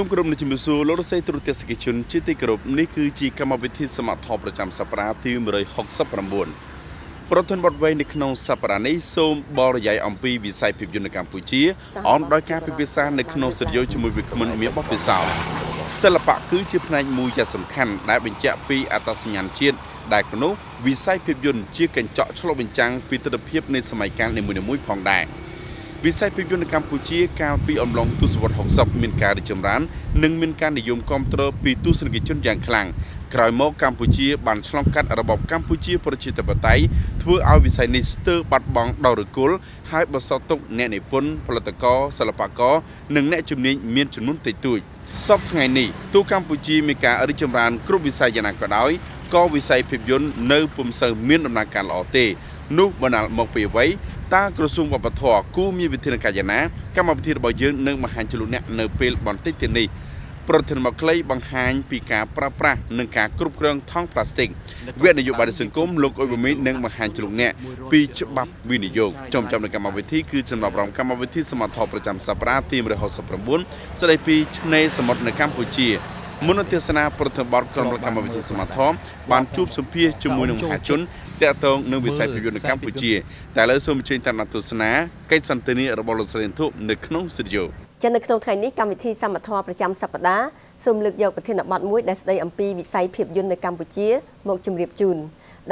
សូមគោរពនឹងជំរាបសួរលោកលោកស្រីទូរទស្សនិកជនជាទីគោរពនេះគឺជាកម្មវិធីសមាធិប្រចាំសប្តាហ៍ទី169ប្រធានបទវែងនៅក្នុងសប្តាហ៍នេះសូមបរិយាយអំពីវិស័យភាពយន្តនៅកម្ពុជាអមដោយការពិភាក្សានៅក្នុងស្ទូឌីយោជាមួយវិក្កាមមានបទពិសោធន៍សិល្បៈគឺជាផ្នែកមួយយ៉ាងសំខាន់ដែលបញ្ជាក់ពីអត្តសញ្ញាណជាតិដែលក្នុងនោះវិស័យភាពយន្តជាកញ្ចក់ឆ្លុះបញ្ចាំងពីទស្សនវិជ្ជានៃសម័យកាលនីមួយៗផងដែរ វិស័យភាពយន្តនៅកម្ពុជាកាលពីអំឡុងទសវត្សរ៍60មានការរីកចម្រើននិងមានការនិយមគាំទ្រពីទស្សនិកជនយ៉ាងខ្លាំងក្រោយមកកម្ពុជាបានឆ្លងកាត់របបកម្ពុជាប្រជាធិបតេយ្យធ្វើឲ្យវិស័យនេះស្ទើរបាត់បង់ដល់រគុលហើយបន្សល់ទុកអ្នកនិពន្ធផលិតករសិល្បករនិងអ្នកជំនាញមានចំនួនតិចតួចសពថ្ងៃនេះទូកម្ពុជាមានការរីកចម្រើនគ្រប់វិស័យយ៉ាងណាក៏ដោយក៏វិស័យភាពយន្តនៅពុំសូវមានដំណើរការល្អទេនោះបណ្ដាលមកពីអ្វី តើក្រសួងវប្បធម៌គូមានវិធានការយ៉ាងណាកម្មវិធីរបស់យើងនឹងបង្ហាញជលុអ្នកនៅពេលបន្តិចទៀតនេះប្រធានមកខ្លីបង្ហាញពីការប្រើប្រាស់និងការគ្រប់គ្រងថង់ប្លាស្ទិកវគ្គនយោបាយសង្គមលោកអ៊ុយបមីនឹងបង្ហាញជលុអ្នកពីច្បាប់វិនិយោគចំចំនៅកម្មវិធីគឺសម្រាប់រំកម្មវិធីសមាធិប្រចាំសប្តាហ៍ទី169ស្ដីពីឆ្នេរសមុទ្រនៅកម្ពុជាមុនទេសនាប្រធានបទក្រុមកម្មវិធីសមាធមបានជួបសម្ភាសជាមួយនឹងមហាជន តាក់ទងនឹងវិស័យភាពយន្តនៅកម្ពុជាតែឥឡូវសូមអញ្ជើញតាមទស្សនាកិច្ចសន្ទនារបស់លោកស្រីធុនៅក្នុងស្ទូឌីយោចានៅក្នុងថ្ងៃនេះកម្មវិធីសមត្ថៈប្រចាំសប្តាហ៍សូមលើកយកប្រធានបទមួយដែលស្ដីអំពីវិស័យភាពយន្តនៅកម្ពុជាមកជម្រាបជូន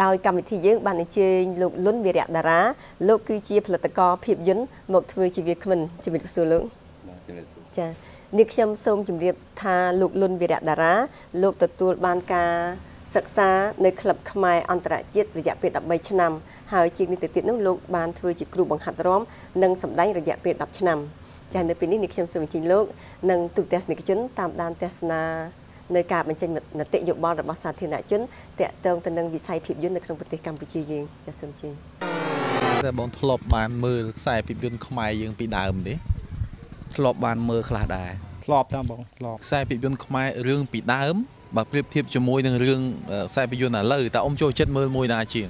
ដោយកម្មវិធីយើងបានអញ្ជើញលោកលុនវីរៈតារាលោកគឺជាផលិតករភាពយន្តមកធ្វើជាវាគ្មិនជំរាបសួរលោកចានេះខ្ញុំសូមជម្រាបថាលោកលុនវីរៈតារាលោកទទួលបានការ សិក្សានៅក្លឹបខ្មែរអន្តរជាតិរយៈពេល13ឆ្នាំហើយជាងនេះទៅទៀតនោះលោកបានធ្វើជាគ្រូបង្ហាត់រាំនិងសម្ដែងរយៈពេល10ឆ្នាំចានៅពេលនេះនេះខ្ញុំសូមអញ្ជើញលោកនិងទូតទស្សនិកជនតាមដានទស្សនានៅការបញ្ចេញមតិយោបល់របស់សាធារណជនតាក់ទងទៅនឹងវិស័យភាពយន្តនៅក្នុងប្រទេសកម្ពុជាយើងចាសូមអញ្ជើញតែបងធ្លាប់បានមើលខ្សែភាពយន្តខ្មែរយើងពីដើមទេធ្លាប់បានមើលខ្លះដែរធ្លាប់តាមបងធ្លាប់ខ្សែភាពយន្តខ្មែររឿងពីដើម បើប្រៀបធៀបជាមួយនឹងរឿងខ្សែភាពយន្តឥឡូវតើអ៊ំចូលចិត្តមើលមួយណាជាង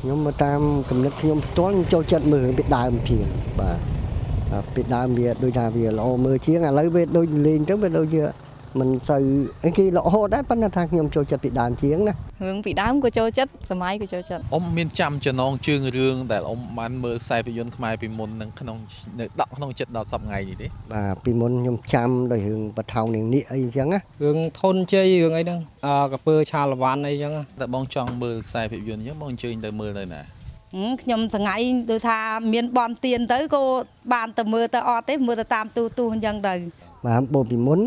ខ្ញុំមកតាមគំនិតខ្ញុំផ្ទាល់ខ្ញុំចូលចិត្តមើលពីដើមជាងបាទពីដើមវាដូចថាវាល្អមើលជាងឥឡូវវាដូចលេងទៅវាដូចជា មិនសូវអីគេល្អដែរប៉ុន្តែថាខ្ញុំចូលចិត្តពីដើមជាងណារឿងពីដើមក៏ចូលចិត្តសម័យក៏ចូលចិត្តអ៊ំមានចាំចំណងជើងរឿងដែលអ៊ំបានមើលខ្សែភាពយន្តខ្មែរពីមុននឹងក្នុងនៅដកក្នុងចិត្តដល់សប្ងៃនេះទេបាទពីមុនខ្ញុំចាំដោយរឿងបថោងនាងនេះអីចឹងណារឿងធនជ័យរឿងអីហ្នឹងអឺកពើឆាលវ៉ាន់អីចឹងតែបងចង់មើលខ្សែភាពយន្តអញ្ចឹងបងអញ្ជើញទៅមើលនៅណាខ្ញុំសងៃដូចថាមានបនទៀនទៅក៏បានទៅមើលទៅអត់ទេមើលទៅតាមទូទូអញ្ចឹងទៅបាទបូពីមុន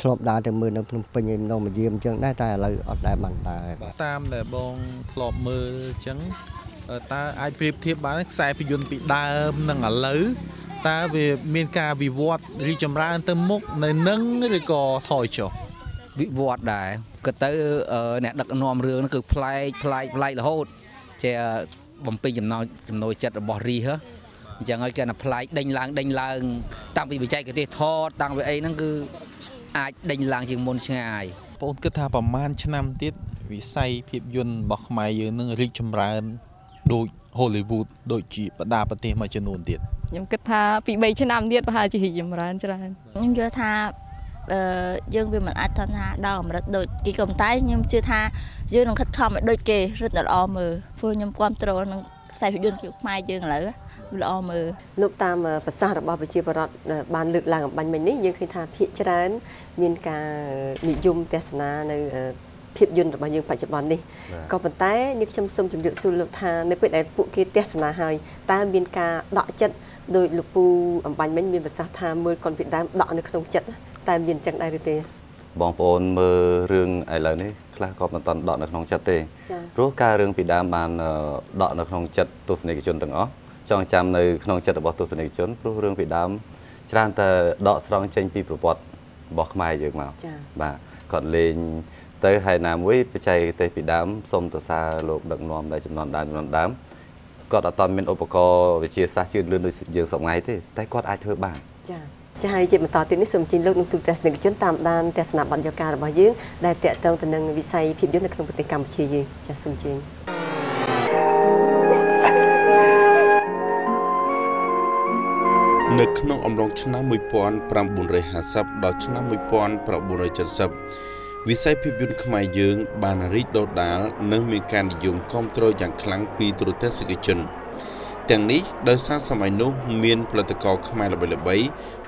ធ្លាប់ដើរទៅមើលនៅភ្នំពេញឯម្ដងមកយាមអញ្ចឹងដែរតែឥឡូវអត់ដែរបានដើរតាមដែលបងធ្លាប់មើលអញ្ចឹងតើអាចប្រៀបធៀបបានខ្សែភាពយន្តពីដើមនិងឥឡូវតើវាមានការវិវត្តរីចម្រើនទៅមុខនៅនឹងឬក៏ថយចុះវិវត្តដែរក៏ទៅអ្នកដឹកនាំរឿងគឺប្លែកប្លែកប្លែករហូតជាបំពេញចំណោចំណូលចិត្តរបស់រីហ៎អញ្ចឹងហើយគេថាប្លែកដេញឡើងដេញឡើង តាំងពីបច្ចេកទេសថតតាំងពីអីហ្នឹងគឺ អាចដេញឡើងជាងមុនឆ្ងាយបងគិតថាប្រហែលឆ្នាំទៀតវិស័យភាពយន្តរបស់ខ្មែរយើងនឹងរីកចម្រើនដូច Hollywood ដូចជាបណ្ដាប្រទេសមួយចំនួនទៀតខ្ញុំគិតថាពី3ឆ្នាំទៀតប្រហែលជារីកចម្រើនច្រើនខ្ញុំយល់ថាអឺយើងវាមិនអាចថាដល់កម្រិតដូចគេក៏តែខ្ញុំជឿថាយើងនឹងខិតខំឲ្យដូចគេរឹតតែល្អមើលព្រោះខ្ញុំគ្រប់គ្រងនឹងខ្សែភាពយន្តខ្មែរយើងឥឡូវ ល្អមើលលោកតាមប្រសាសន៍របស់ប្រជាពលរដ្ឋបានលើកឡើងអំបញ្ញមិញនេះយើងឃើញថាភាគច្រើន មានការនិយមទស្សនានៅភាពយន្តរបស់យើងបច្ចុប្បន្ននេះក៏ប៉ុន្តែនេះខ្ញុំសូមជម្រាបសួរលោកថានៅពេលដែលពួកគេទស្សនាហើយតើមានការដកចិត្តដោយលោកពូអំបញ្ញមិញមានប្រសាសន៍ថាមើលកុនពីដើមដកនៅក្នុងចិត្តតើមានចឹងដែរឬទេបងប្អូនមើលរឿងឥឡូវនេះខ្លះក៏មិនតាន់ដកនៅក្នុងចិត្តទេព្រោះការរឿងពីដើមបានដកនៅក្នុងចិត្តទស្សនិកជនទាំងអស់ ចងចាំនៅក្នុងចិត្តរបស់ទស្សនិកជនព្រោះរឿងពីដើមច្រើនតែដកស្រង់ចេញពីប្រវត្តិរបស់ខ្មែរយើងមកបាទគាត់លេងទៅហើយណាមួយបច្ចេកទេសពីដើមសូមទៅសារលោកដឹកនាំដែលចំនួនដើមចំនួនដើមគាត់អត់តមានឧបករណ៍វិទ្យាសាស្ត្រជឿនលឿនដូចយើងសប្ងៃទេតែគាត់អាចធ្វើបានចា៎ចាហើយជាបន្តទៀតនេះសូមជិញលោកនឹងទូទស្សនិកជនតាមដានទស្សនបទយកការរបស់យើងដែលតកតងទៅនឹងវិស័យភាពយន្តនៅក្នុងប្រទេសកម្ពុជាយើងចាសូមជិញ នៅក្នុងអំឡុងឆ្នាំ1950ដល់ឆ្នាំ1970វិស័យភាពយន្តខ្មែរយើង បានរីកដុះដាលនិងមានការនិយមគាំទ្រយ៉ាងខ្លាំងពីទូរទស្សនិកជន ទាំងនេះដោយសារសម័យនោះមានផលិតករខ្មែរល្បីៗ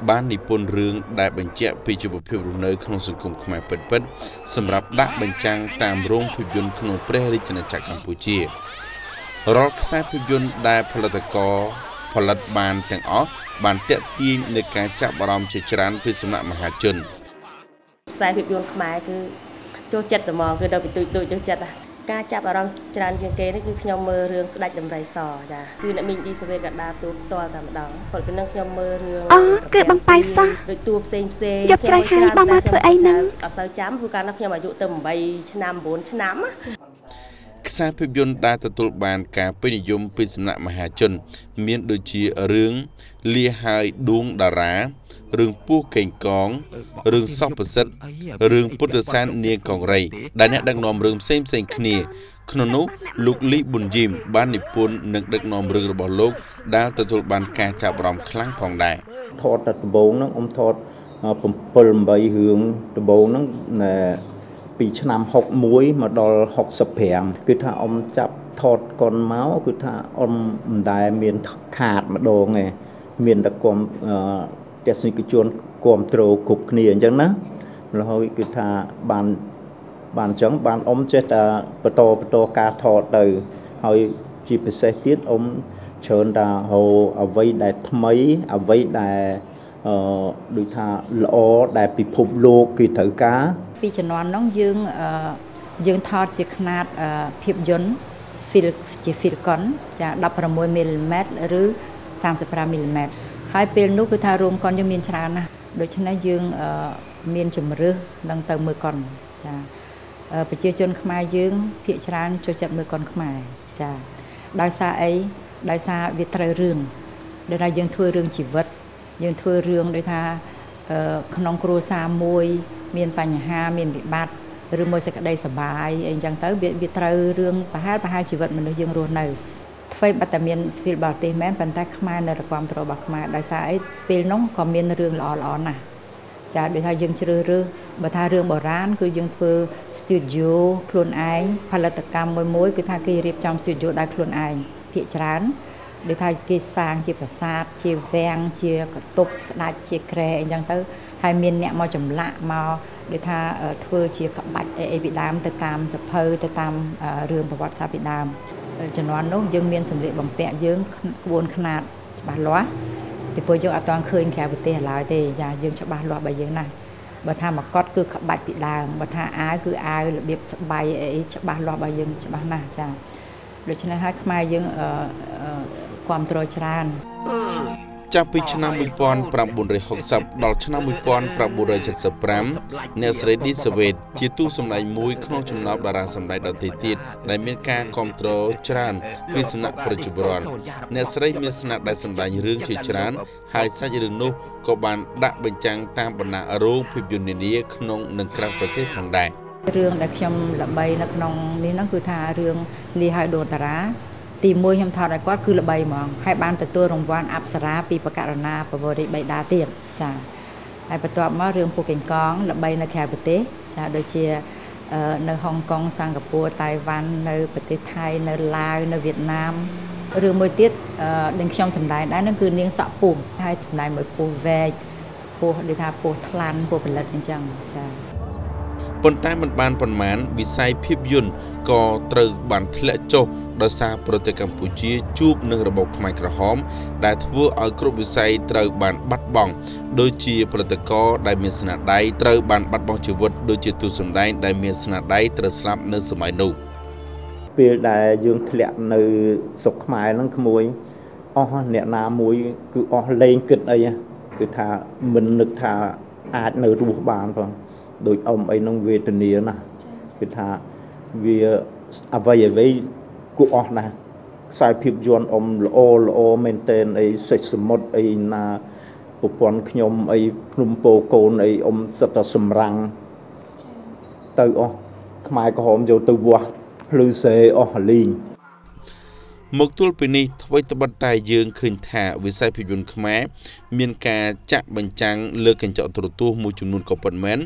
បាននិពន្ធរឿងដែលបញ្ជាក់ពីជីវភាពរស់នៅក្នុងសង្គមខ្មែរពិតៗសម្រាប់ដាក់បញ្ចាំងតាមរោងភាពយន្តក្នុងព្រះរាជាណាចក្រកម្ពុជារាល់ខ្សែភាពយន្តដែលផលិតករ ផលិតបានទាំងអស់បានតាក់ទាញនឹងការចាប់អារម្មណ៍ជាច្រើនពីសំណាក់មហាជនខ្សែភាពយន្តខ្មែរគឺចូលចិត្តតែមកគឺដល់ពីទូចទូចចូលចិត្តការចាប់អារម្មណ៍ច្រើនជាងគេនេះគឺខ្ញុំមើលរឿងស្ដេចដំរីសចាគឺអ្នកមីងឌីសវេកដាតួផ្ទាល់តែម្ដងព្រោះពីនឹងខ្ញុំមើលរឿងអូគឺបងប៉ៃសោះដូចតួផ្សេងផ្សេងខ្ញុំមើលច្រើនបងមកធ្វើអីហ្នឹងអត់សូវចាំព្រោះកាលនោះខ្ញុំអាយុទៅ8ឆ្នាំ9ឆ្នាំ ខ្សែភាពយន្តដែលទទួលបានការពេញនិយមពីសំណាក់មហាជន មានដូចជារឿងលាហើយដួងតារារឿងពោះកេងកងរឿងសពប្រសិទ្ធរឿងពុទ្ធសាសនាងកងរៃដែលអ្នកដឹកនាំរឿងផ្សេងផ្សេងគ្នា ក្នុងនោះលោកលីប៊ុនយីមបាននិពន្ធនិងដឹកនាំរឿងរបស់លោក ដែលទទួលបានការចាប់អារម្មណ៍ខ្លាំងផងដែរថតតែដំបូងហ្នឹងអ៊ំថត7 8រឿងដំបូងហ្នឹង ពីឆ្នាំ61មកដល់65គឺថាអ៊ំចាប់ថតកុនមកគឺថាអ៊ំមិនដែលមានខាតម្ដងទេមានតែគុំទស្សនិកជនគ្រប់គ្រងគ្រប់គ្នាអញ្ចឹងណារហូតគឺថាបានបានអញ្ចឹងបានអ៊ំចេះតែបន្តបន្តការថតទៅហើយជាពិសេសទៀតអ៊ំច្រើនតាហៅអ្វីដែលថ្មីអ្វីដែលអឺដូចថាល្អដែលពិភពលោកគេត្រូវការ ពីជំនាន់នោះយើងយើងថតជាຂະຫນາດភាពយន្ត fil ជា filcon ចា16មីលីម៉ែត្រឬ35មីលីម៉ែត្រហើយពេលនោះគឺថារោងកុនយើងមានច្រើនណាស់ដូច្នេះយើងមានជំរឿសនឹងទៅមើលកុនចាប្រជាជនខ្មែរយើងភាគច្រើនចូលចិត្តមើលកុនខ្មែរចាដោយសារអីដោយសារវាត្រូវរឿងដែលថាយើងធ្វើរឿងជីវិតយើងធ្វើរឿងដូចថាក្នុងគ្រួសារមួយ មានបញ្ហាមានវិបត្តិឬមួយសេចក្តីសុបាយអីចឹងទៅវាត្រូវរឿងប្រហែលប្រហែលជីវិតមនុស្សយើងរស់នៅអ្វីបាត់តែមានពីបរទេសមែនប៉ុន្តែខ្មែរនៅរកមត្ររបស់ខ្មែរដោយសារអីពេលនោះក៏មានរឿងល្អល្អណាស់ចាដូចថាយើងជ្រើសរើសបើថារឿងបុរាណគឺយើងធ្វើ studio ខ្លួនឯងផលិតកម្មមួយមួយគឺថាគេរៀបចំ studio ដោយខ្លួនឯងភាគច្រើនដូចថាគេសាងជាប្រាសាទជាវាំងជាកតុបស្ដាច់ជាក្រែអីចឹងទៅ ហើយមានអ្នកមកចម្លាក់មកដូចថាធ្វើជាក្បាច់អីអីពីដើមទៅតាមសភៅទៅតាមរឿងប្រវត្តិសាស្ត្រពីដើមជំនាន់នោះយើងមានសម្លៀកបំពាក់យើងក្បួនខ្នាតច្បាស់លាស់ពីព្រោះយើងអត់ទាន់ឃើញក្រៅប្រទេសឡើយទេចាយើងច្បាស់លាស់បើយើងណាស់បើថាមកកត់គឺក្បាច់ពីដើមបើថាអាវគឺអាវរបៀបស្បៃអីច្បាស់លាស់បើយើងច្បាស់ណាស់ចាដូច្នេះហើយខ្មែរយើងអឺគ្រប់គ្រងច្រើន ចាប់ពីឆ្នាំ1960ដល់ឆ្នាំ1975អ្នកស្រីឌីសាវេតជាតួសម្ដែងមួយក្នុងចំណោមតារាសម្ដែងដទៃទៀតដែលមានការគ្រប់គ្រងច្រើនពីសំណាក់ប្រជាពលរដ្ឋអ្នកស្រីមានស្នាដៃសម្ដែងរឿងជាច្រើន ហើយសាច់រឿងនោះក៏បានដាក់បញ្ចាំងតាមបណ្ណារោងភាពយន្តនានាក្នុងនិងក្រៅប្រទេសផងដែររឿងដែលខ្ញុំល្បីនៅក្នុងនេះហ្នឹងគឺថារឿងលីហៅដូតារា ទី1ខ្ញុំថតឲ្យគាត់គឺល្បីហ្មងហើយបានទទួលរង្វាន់អប្សរាពីបកករណាបវរិបៃតាទៀតចាហើយបន្ទាប់មករឿងពូកេងកងល្បីនៅក្រៅប្រទេសចាដូចជានៅហុងកុងសិង្ហបុរីតៃវ៉ាន់នៅប្រទេសថៃនៅឡាវនៅវៀតណាមរឿងមួយទៀតដែលខ្ញុំសម្ដែងដែរនោះគឺនាងសក់ពុះហើយសម្ដែងមួយពុះវែកពុះដូចថាពុះថ្លាន់ពុះផលិតអញ្ចឹងចាប៉ុន្តែមិនបានប៉ុន្មានវិស័យភាពយន្តក៏ត្រូវបានធ្លាក់ចុះ ដោយសារប្រទេសកម្ពុជាជួបនឹងរបបខ្មែរក្រហម ដែលធ្វើឲ្យគ្រប់វិស័យត្រូវបានបាត់បង់ដូចជាផលិតករដែលមានស្នាដៃត្រូវបានបាត់បង់ជីវិតដូចជាទូសម្ដែងដែលមានស្នាដៃត្រូវស្លាប់នៅសម័យនោះពេលដែលយើងធ្លាក់នៅស្រុកខ្មែរហ្នឹងក្មួយអស់អ្នកណាមួយ គឺអស់លេងគិតអីគឺថាមិននឹកថាអាចនៅរស់បានផងដូចអ៊ំអីនឹងវេទនាណាស់គឺថាវាអ្វីអ្វី គួរអស់ណាស់ខ្សែភាពយន្តអ៊ំល្អល្អមែនតែនអីសេចសមុទ្រអីណាប្រព័ន្ធខ្ញុំអីភ្នំពោកូនអីអ៊ំសិតតែសម្រាំងទៅអស់ខ្មែរក្រហមយកទៅវាស់ភ្លឺសេអស់លីង មកទល់ពីនេះអ្វីត្បិតតែយើងឃើញថាវិស័យភាពយន្តខ្មែរមានការចាក់បញ្ចាំងលើកញ្ចក់ទូរទស្សន៍មួយចំនួនក៏ពិតមែន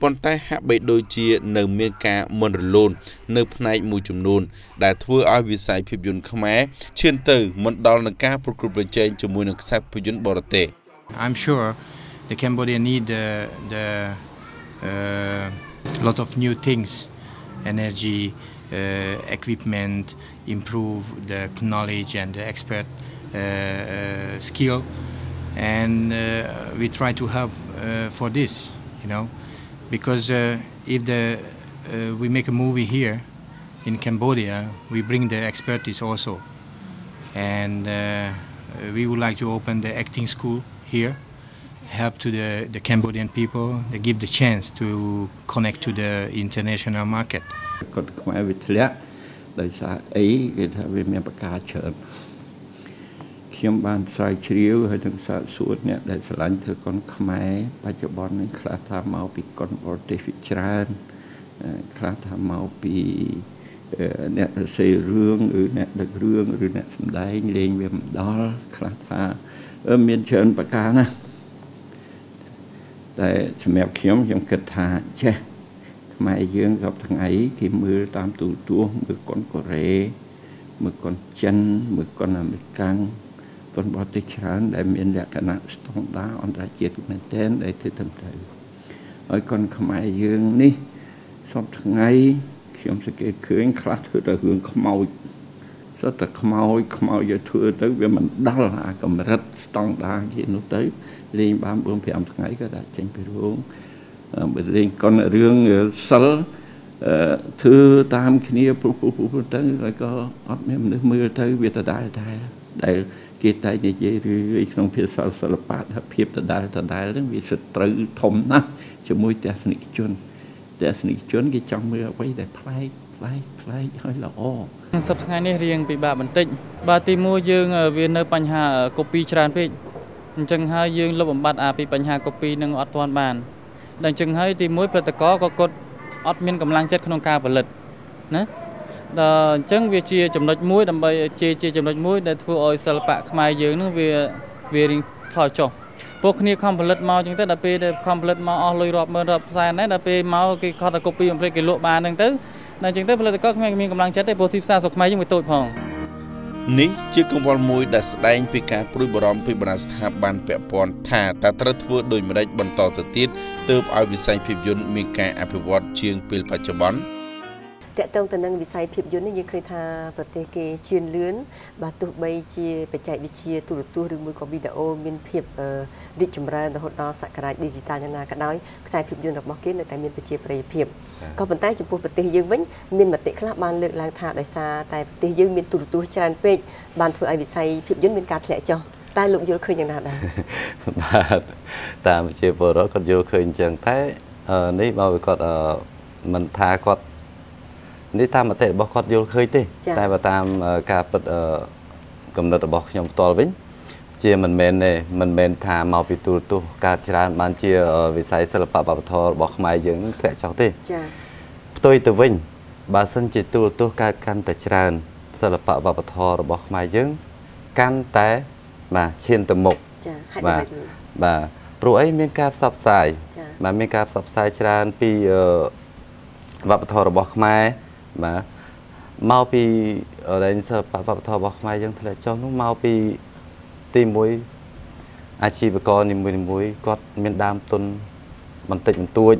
ប៉ុន្តែហាក់បីដូចជានៅមានការមិនរលូននៅផ្នែកមួយចំនួន ដែលធ្វើឲ្យវិស័យភាពយន្តខ្មែរឈានទៅមិនដល់នឹងការប្រកួតប្រជែងជាមួយនឹងខ្សែភាពយន្តបរទេស I'm sure the Cambodia need the the uh, lot of new things energy uh, equipment improve the knowledge and the expert uh, uh, skill. And uh, we try to help uh, for this you know because if the we make a movie here in Cambodia we bring the expertise also. And we would like to open the acting school here help to the, the Cambodian people. They give the chance to connect to the international market ដោយសារអីគេថាវាមានប្រការច្រើនខ្ញុំបានស្រាវជ្រាវហើយនឹងសាកសួរអ្នកដែលឆ្លាញ់ធ្វើកុនខ្មែរបច្ចុប្បន្ននេះខ្លះថាមកពីកុនបរទេសវិច្រើនខ្លះថាមកពីអ្នករសេររឿងឬអ្នកដឹករឿងឬអ្នកសម្ដែងលេងវាមិនដល់ខ្លះថាមានច្រើនប្រការណាស់តែសម្រាប់ខ្ញុំខ្ញុំគិតថាចេះ ខ្មែរយើងសពថ្ងៃគេមើលតាមទូរទស្សន៍មើលកុនកូរ៉េមើលកុនចិនមើលកុនអាមេរិកកុនបរទេសច្រើនដែលមានលក្ខណៈស្តង់ដារអន្តរជាតិមែនទែនដែលធ្វើត្រឹមត្រូវហើយកុនខ្មែរយើងនេះសពថ្ងៃខ្ញុំសង្កេតឃើញខ្លះធ្វើតែរឿងខ្មោចសុទ្ធតែខ្មោចខ្មោចយកធ្វើទៅវាមិនដល់អាកម្រិតស្តង់ដារជានោះទៅលេងបាន4 5ថ្ងៃក៏ដាក់ចេញពីរោង បើលេងកុនរឿងសិលធ្វើតាមគ្នាពុះពុះពុះទៅហើយក៏អត់មានមនុស្សមើលទៅវាដដែលដែរដែលគេតែងនិយាយឬក្នុងភាសាសិល្បៈថាភាពដដែលដដែលហ្នឹងវាសត្រូវធំណាស់ជាមួយទស្សនិកជនទស្សនិកជនគេចង់មើលអ្វីដែលប្លែកប្លែកប្លែកហើយល្អសប្តាហ៍ថ្ងៃនេះរៀងពិបាកបន្តិចបាទទីមួយយើងវានៅបញ្ហាកូពីច្រើនពេកអញ្ចឹងហើយយើងលុបបំបត្តិអាពីបញ្ហាកូពីនឹងអត់ទាន់បាន ដល់អញ្ចឹងហើយទីមួយផលិតករក៏គាត់អត់មានកម្លាំងចិត្តក្នុងការផលិតណាដល់អញ្ចឹងវាជាចំណុចមួយដើម្បីជាជាចំណុចមួយដែលធ្វើឲ្យសិល្បៈខ្មែរយើងនឹងវាវារៀងថយចុះពួកគ្នាខំផលិតមកអញ្ចឹងទៅដល់ពេលដែលខំផលិតមកអស់លុយរាប់ម៉ឺនរាប់សែនដែរដល់ពេលមកគេខត់តែកូពីបំភ្លេចគេលក់បានហ្នឹងទៅដល់អញ្ចឹងទៅផលិតករខ្មែរមានកម្លាំងចិត្តទេព្រោះទីផ្សារស្រុកខ្មែរយើងវាតូចផង នេះជាកង្វល់មួយដែលស្ដែងពីការព្រួយបារម្ភពីបណ្ដាស្ថាប័នពាក់ព័ន្ធថាតើត្រូវធ្វើដូចម្តេចបន្តទៅទៀតទើបឲ្យវិស័យភាពយន្តមានការអភិវឌ្ឍជាងពេលបច្ចុប្បន្ន តកតងទៅនឹងវិស័យភាពយន្តនេះយើងឃើញថាប្រទេសគេជឿនលឿនបាទទោះបីជាបច្ចេកវិទ្យាទូរទស្សន៍ឬមួយក៏វីដេអូមានភាពរីកចម្រើនរហូតដល់សក្តានុពល Digital យ៉ាងណាក៏ដោយខ្សែភាពយន្តរបស់គេនៅតែមានប្រជាប្រិយភាពក៏ប៉ុន្តែចំពោះប្រទេសយើងវិញមានមតិខ្លះបានលើកឡើងថាដោយសារតែប្រទេសយើងមានទូរទស្សន៍ច្រើនពេកបានធ្វើឲ្យវិស័យភាពយន្តមានការធ្លាក់ចុះតែលោកយល់ឃើញយ៉ាងណាដែរបាទតាមជាពលរដ្ឋគាត់យល់ឃើញអញ្ចឹងតែនេះមកគាត់មិនថាគាត់ នេះតាមមតិរបស់គាត់យល់ឃើញទេ តែបើតាមការពិតកំណត់របស់ខ្ញុំផ្ទាល់វិញជាមិនមែនទេមិនមែនថាមកពីទូរទស្សន៍ការច្រើនបានជាវិស័យសិល្បៈវប្បធម៌របស់ខ្មែរយើងធ្លាក់ចុះទេចា៎ផ្ទុយទៅវិញបើសិនជាទូរទស្សន៍កើតកាន់តែច្រើនសិល្បៈវប្បធម៌របស់ខ្មែរយើង កាន់តែបាទឈានទៅមុខចា៎ហេតុម៉េចបាទព្រោះអីមានការផ្សព្វផ្សាយបាទមានការផ្សព្វផ្សាយច្រើនពីវប្បធម៌របស់ខ្មែរ បាទមកពីរែងសិល្បៈវប្បធម៌របស់ខ្មែរយើងធ្លាក់ចុះនោះមកពីទី1អាជីវករនីមួយៗគាត់មានដើមទុនបន្តិចបន្តួច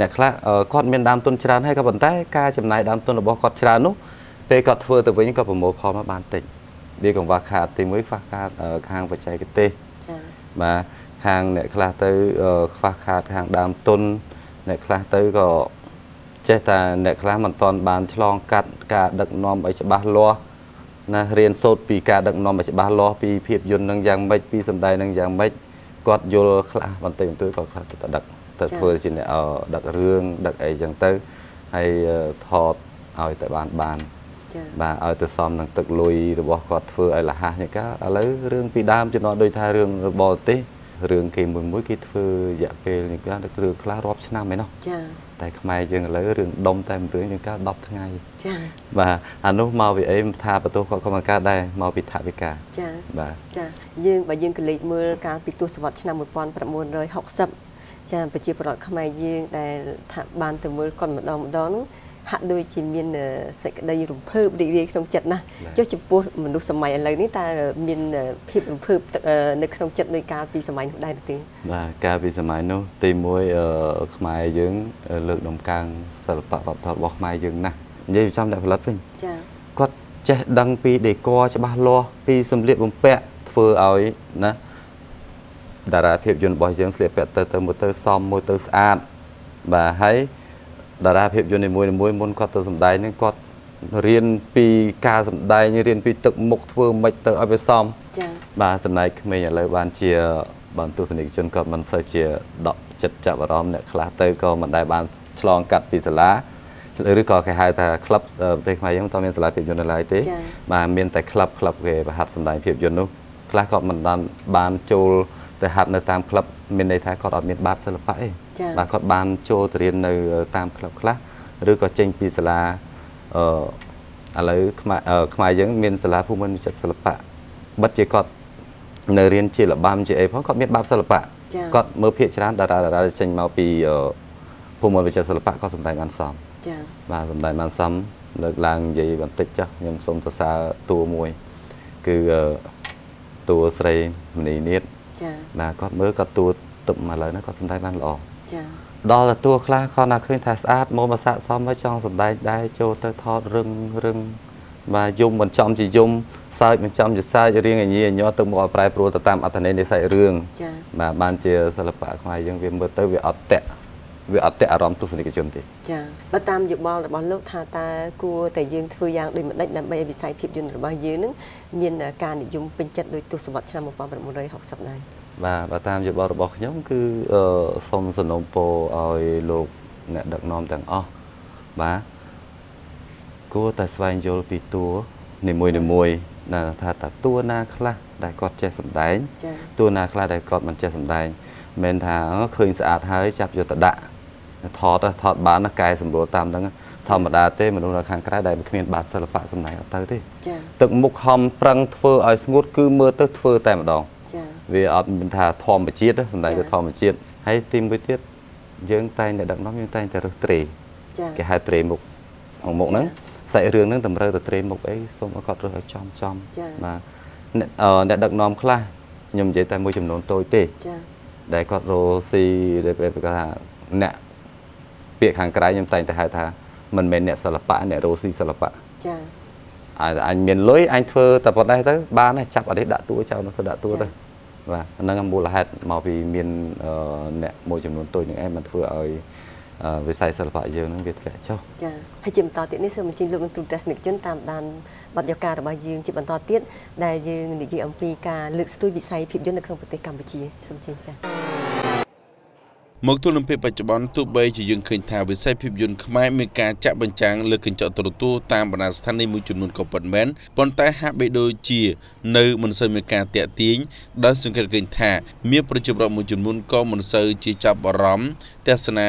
អ្នកខ្លះគាត់មានដើមទុនច្រើនហើយក៏ប៉ុន្តែការចំណាយដើមទុនរបស់គាត់ច្រើននោះពេលគាត់ធ្វើទៅវិញក៏ប្រមូលផលមកបានតិចវាកង្វះខាតទី1ខ្វះខាតខាងបច្ចេកទេសចា៎បាទខាងអ្នកខ្លះទៅខ្វះខាតខាងដើមទុនអ្នកខ្លះទៅក៏ ចេះតែអ្នកខ្លះមិនទាន់បានឆ្លងកាត់ការដឹកនាំឲ្យច្បាស់លាស់ណារៀនសូត្រពីការដឹកនាំឲ្យច្បាស់លាស់ពីភាពយន្តនឹងយ៉ាងម៉េចពីសម្ដែងនឹងយ៉ាងម៉េចគាត់យល់ខ្លះបន្តិចបន្តួចគាត់ខ្លះទៅដឹកទៅធ្វើជាអ្នកដឹករឿងដឹកអីចឹងទៅហើយថតឲ្យតែបានបានចា៎បាទឲ្យទៅសមនឹងទឹកលុយរបស់គាត់ធ្វើឲ្យលះហះនេះកាឥឡូវរឿងពីដើមចំណត់ដូចថារឿងរបរទេសរឿងគេមួយមួយគេធ្វើរយៈពេលនេះគេរឿងខ្លះរាប់ឆ្នាំឯណោះចា តែខ្មែរយើងឥឡូវរឿងដុំតែមួយរឿងយើងកាល10ថ្ងៃចាបាទអានោះមកពីអីថាបន្ទោសគាត់ក៏មកកើតដែរមកពីថវិកាចាបាទចាយើងបើយើងក៏លេចមើលកាលពីទសវត្សរ៍ឆ្នាំ1960ចាប្រជាពលរដ្ឋខ្មែរយើងដែលថាបានទៅមើលគាត់ម្ដងម្ដងនោះ ហាក់ដូចជាមានសេចក្តីរំភើបរីករាយក្នុងចិត្តណាស់ចុះចំពោះមនុស្សសម័យឥឡូវនេះតើមានភាពរំភើបនៅក្នុងចិត្តដោយកាលពីសម័យនោះដែរទេបាទកាលពីសម័យនោះទី1ខ្មែរយើងលើកដំកើងសិល្បៈវប្បធម៌របស់ខ្មែរយើងណាស់និយាយចំអ្នកផលិតវិញចាគាត់ចេះដឹងពីដេកច្បាស់លាស់ពីសម្លៀកបំពាក់ធ្វើឲ្យណាតារាភាពយន្តរបស់យើងស្លៀកពាក់ទៅទៅមួយទៅសមមួយទៅស្អាតបាទហើយ តារាភាពយន្តនីមួយៗមុនគាត់ទៅសម្ដែងហ្នឹងគាត់រៀនពីការសម្ដែងរៀនពីទឹកមុខធ្វើម៉េចទៅឲ្យវាសមចា៎បាទសម្ដែងក្មេងឥឡូវបានជាបានទស្សនិកជនគាត់មិនសូវជាដកចិត្តចាប់អារម្មណ៍អ្នកខ្លះទៅក៏មិនដែលបានឆ្លងកាត់ពីសាលាឬក៏គេហៅថាក្លឹបប្រទេសខ្មែរយើងមិនតមានសាលាភាពយន្តនៅឡើយទេបាទមានតែក្លឹបក្លឹបគេប្រហាត់សម្ដែងភាពយន្តនោះខ្លះក៏មិនបានបានចូល ទៅហាត់នៅតាមក្លឹបមានន័យថាគាត់អត់មានបាតសិល្បៈទេបាទគាត់បានចូលទៅរៀននៅតាមក្លឹបខ្លះឬក៏ចេញពីសាលាអឺឥឡូវខ្មែរខ្មែរយើងមានសាលាភូមិន្ទវិចិត្រសិល្បៈបិទជាគាត់នៅរៀនជាលបាំជាអីផងគាត់មានបាតសិល្បៈគាត់មើលភាគច្រើនតារាតារាចេញមកពីភូមិន្ទវិចិត្រសិល្បៈគាត់សម្ដែងបានសមចា៎បាទសម្ដែងបានសមលើកឡើងនិយាយបន្តិចចាស់ខ្ញុំសូមសរសើរតួមួយ គឺតួស្រីមនីនាថ ចាបាទគាត់មើលគាត់តួទឹកមកឥឡូវហ្នឹងគាត់សំដែងបានល្អចាដល់តែតួខ្លះគាត់ណាឃើញថាស្អាតមកមកស័កសមមកចង់សំដែងដែរចូលទៅថតរឹងរឹងបាទយំមិនចំជាយំសើចមិនចំជាសើចរៀងញីញ័រទៅមកឲ្យប្រែប្រួលទៅតាមអត្ថន័យនៃសាច់រឿងចាបាទបានជាសិល្បៈខ្មែរយើងវាមើលទៅវាអត់តាក់ វាអត់តាក់អារម្មណ៍ទស្សនិកជនទេចាបើតាមយោបល់របស់លោកថាតើគួរតែយើងធ្វើយ៉ាងដូចម្ដេចដើម្បីឲ្យវិស័យភាពយន្តរបស់យើងនឹងមានការនិយមពេញចិត្តដោយទស្សវត្សឆ្នាំ1960ដែរបាទបើតាមយោបល់របស់ខ្ញុំគឺសូមសំណូមពរឲ្យលោកអ្នកដឹកនាំទាំងអស់បាទគួរតែស្វែងយល់ពីតួនីមួយនីមួយណាថាតើតួណាខ្លះដែលគាត់ចេះសម្ដែងតួណាខ្លះដែលគាត់មិនចេះសម្ដែងមិនថាឃើញស្អាតហើយចាប់យកទៅដាក់ ថតថតបានកែសម្រួលតាមហ្នឹងធម្មតាទេមនុស្សនៅខាងក្រៅដែលគ្មានបាតសិល្បៈសម្ដែងអត់ទៅទេចា៎ទឹកមុខហំប្រឹងធ្វើឲ្យស្ងួតគឺមើលទៅធ្វើតែម្ដងចា៎វាអត់មានថាធម្មជាតិសម្ដែងទៅធម្មជាតិហើយទីមួយទៀតយើងតែងតែដឹកនាំយើងតែងតែរើសត្រេចា៎គេហៅត្រេមុខក្នុងមុខហ្នឹងសាច់រឿងហ្នឹងតម្រូវទៅត្រេមុខអីសូមឲ្យគាត់រើសឲ្យចំចំបាទអ្នកអ្នកដឹកនាំខ្លះខ្ញុំនិយាយតែមួយចំនួនតូចទេចា៎ដែលគាត់រស់ស៊ីដែលគាត់ថាអ្នក ពាក្យខាងក្រៅខ្ញុំតែងតែហៅថាមិនមែនអ្នកសិល្បៈអ្នករស់ស៊ីសិល្បៈចាអញអញមានលុយអញធ្វើតែប៉ុណ្ណេះទៅបានហើយចាប់អត់ទេដាក់តួចោលនោះទៅដាក់តួទៅបាទហ្នឹងមូលហេតុមកពីមានអ្នកមួយចំនួនតូចនឹងឯងបានធ្វើឲ្យវិស័យសិល្បៈយើងនឹងវាធ្លាក់ចុះចាហើយជាបន្តទៀតនេះសូមអញ្ជើញលោកលោកទូទស្សនិកជនតាមដានបទយការបស់យើងជាបន្តទៀតដែលយើងនិយាយអំពីការលើកស្ទួយវិស័យភាពយន្តនៅក្នុងប្រទេសកម្ពុជាសូមអញ្ជើញចា មកទល់នឹងពេលបច្ចុប្បន្នទោះបីជាយើងឃើញថាវិស័យភាពយន្តខ្មែរមានការចាក់បញ្ចាំងលើកញ្ចក់ទូរទស្សន៍តាមបណ្ដាស្ថានីយមួយចំនួនក៏ពិតមែនប៉ុន្តែហាក់បីដូចជានៅមិនសូវមានការតាក់ទាញដោយសង្កេតឃើញថាមានប្រជាពលរដ្ឋមួយចំនួនក៏មិនសូវជាចាប់អារម្មណ៍ទស្សនា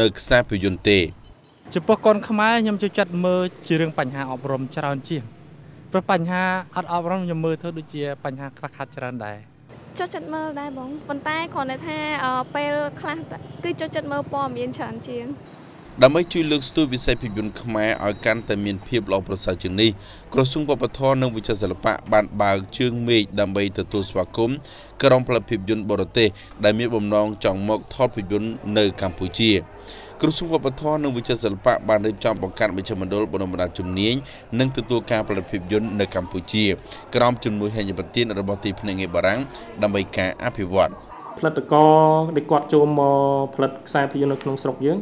នៅខ្សែភាពយន្តទេចំពោះកូនខ្មែរខ្ញុំចូលចិត្តមើលជារឿងបញ្ហាអប់រំច្រើនជាងព្រោះបញ្ហាអត់អប់រំខ្ញុំមើលទៅដូចជាបញ្ហាខ្លះខាត់ច្រើនដែរ ចូលចិត្តមើលដែរបងប៉ុន្តែគ្រាន់តែថាពេលខ្លះគឺចូលចិត្តមើលព័ត៌មានច្រើនជាងដើម្បីជួយលើកស្ទួយវិស័យភាពយន្តខ្មែរឲ្យកាន់តែមានភាពល្អប្រសើរជាងនេះក្រសួងវប្បធម៌និងវិចិត្រសិល្បៈបានបើកជើងមេឃដើម្បីទទួលស្វាគមន៍ក្រុមផលិតភាពយន្តបរទេសដែលមានបំណងចង់មកថតភាពយន្តនៅកម្ពុជា ក្រសួងវប្បធម៌និងវិចិត្រសិល្បៈបានរៀបចំបង្កើតមជ្ឈមណ្ឌលបណ្ដុំបណ្ដាលជំនាញនិងទទួលការផលិតភាពយន្តនៅកម្ពុជាក្រោមជំនួយហេញ្ញប្បទានរបស់ទីភ្នាក់ងារបារាំងដើម្បីការអភិវឌ្ឍផលិតករដែលគាត់ចូលមកផលិតខ្សែភាពយន្តនៅក្នុងស្រុកយើង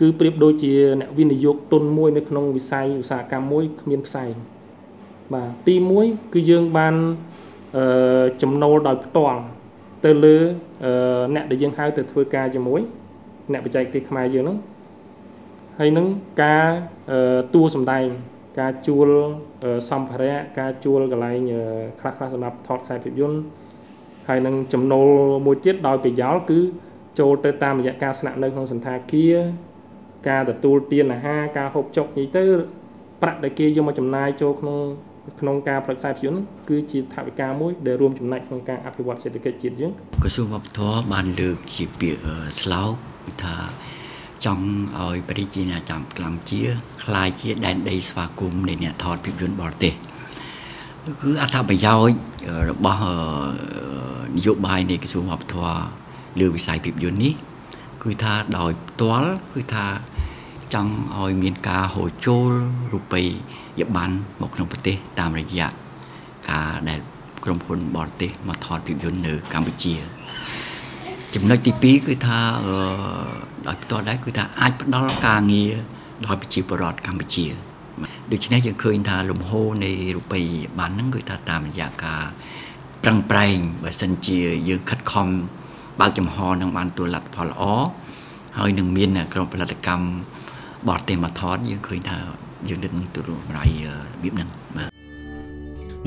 គឺប្រៀបដូចជាអ្នកវិនិយោគទុនមួយនៅក្នុងវិស័យឧស្សាហកម្មមួយគ្មានផ្សែងបាទទី1គឺយើងបានអឺចំណូលដោយផ្ទាល់ទៅលើអ្នកដែលយើងហៅទៅធ្វើការជាមួយ អ្នកបច្ចេកទេសខ្មែរយើងហ្នឹងហើយនឹងការតួសំដែង ការជួលសម្ភារៈការជួលកន្លែងខ្លះខ្លះសម្រាប់ថតខ្សែភាពយន្តហើយនឹងចំណូលមួយទៀតដោយប្រយោលគឺចូលទៅតាមរយៈការស្នាក់នៅក្នុងសន្តាគារការទទួលទានអាហារការហូបចុកនិយាយទៅប្រាក់ដែលគេយកមកចំណាយចូលក្នុង ក្នុងការប្រឹក្សាភាពយន្តគឺជាថវិកាមួយដែលរួមចំណែកក្នុងការអភិវឌ្ឍសេដ្ឋកិច្ចជាតិយើងក្រសួងវប្បធម៌បានលើកជាពាក្យស្លោកថាចង់ឲ្យប្រជាណាចាំកម្ពុជាคล้ายជាដែនដីស្វាគមន៍នៃអ្នកថតភាពយន្តបរទេសគឺអត្ថប្រយោជន៍របស់នយោបាយនៃក្រសួងវប្បធម៌លើវិស័យភាពយន្តនេះគឺថាដោយផ្ទាល់គឺថា ចង់ឲ្យមានការហូរចូលរូបិយប័ណ្ណមកក្នុងប្រទេស តាមរយៈការដែលក្រុមហ៊ុនបរទេសមកថតភាពយន្តនៅកម្ពុជា ចំណុចទី2គឺថាដោយផ្ទាល់ដែរគឺថាអាចផ្ដល់ការងារដល់ប្រជាពលរដ្ឋកម្ពុជាដូច្នេះយើងឃើញថាលំហូរនៃរូបិយប័ណ្ណហ្នឹងគឺថាតាមរយៈការប្រឹងប្រែងបើសិនជាយើងខិតខំបើកចំហនឹងបានទួលលទ្ធផលល្អហើយនឹងមានក្រុមផលិតកម្ម បរទេសមកថតយើងឃើញថាយើងនឹងទទួលបរិយារបៀបហ្នឹងបាទ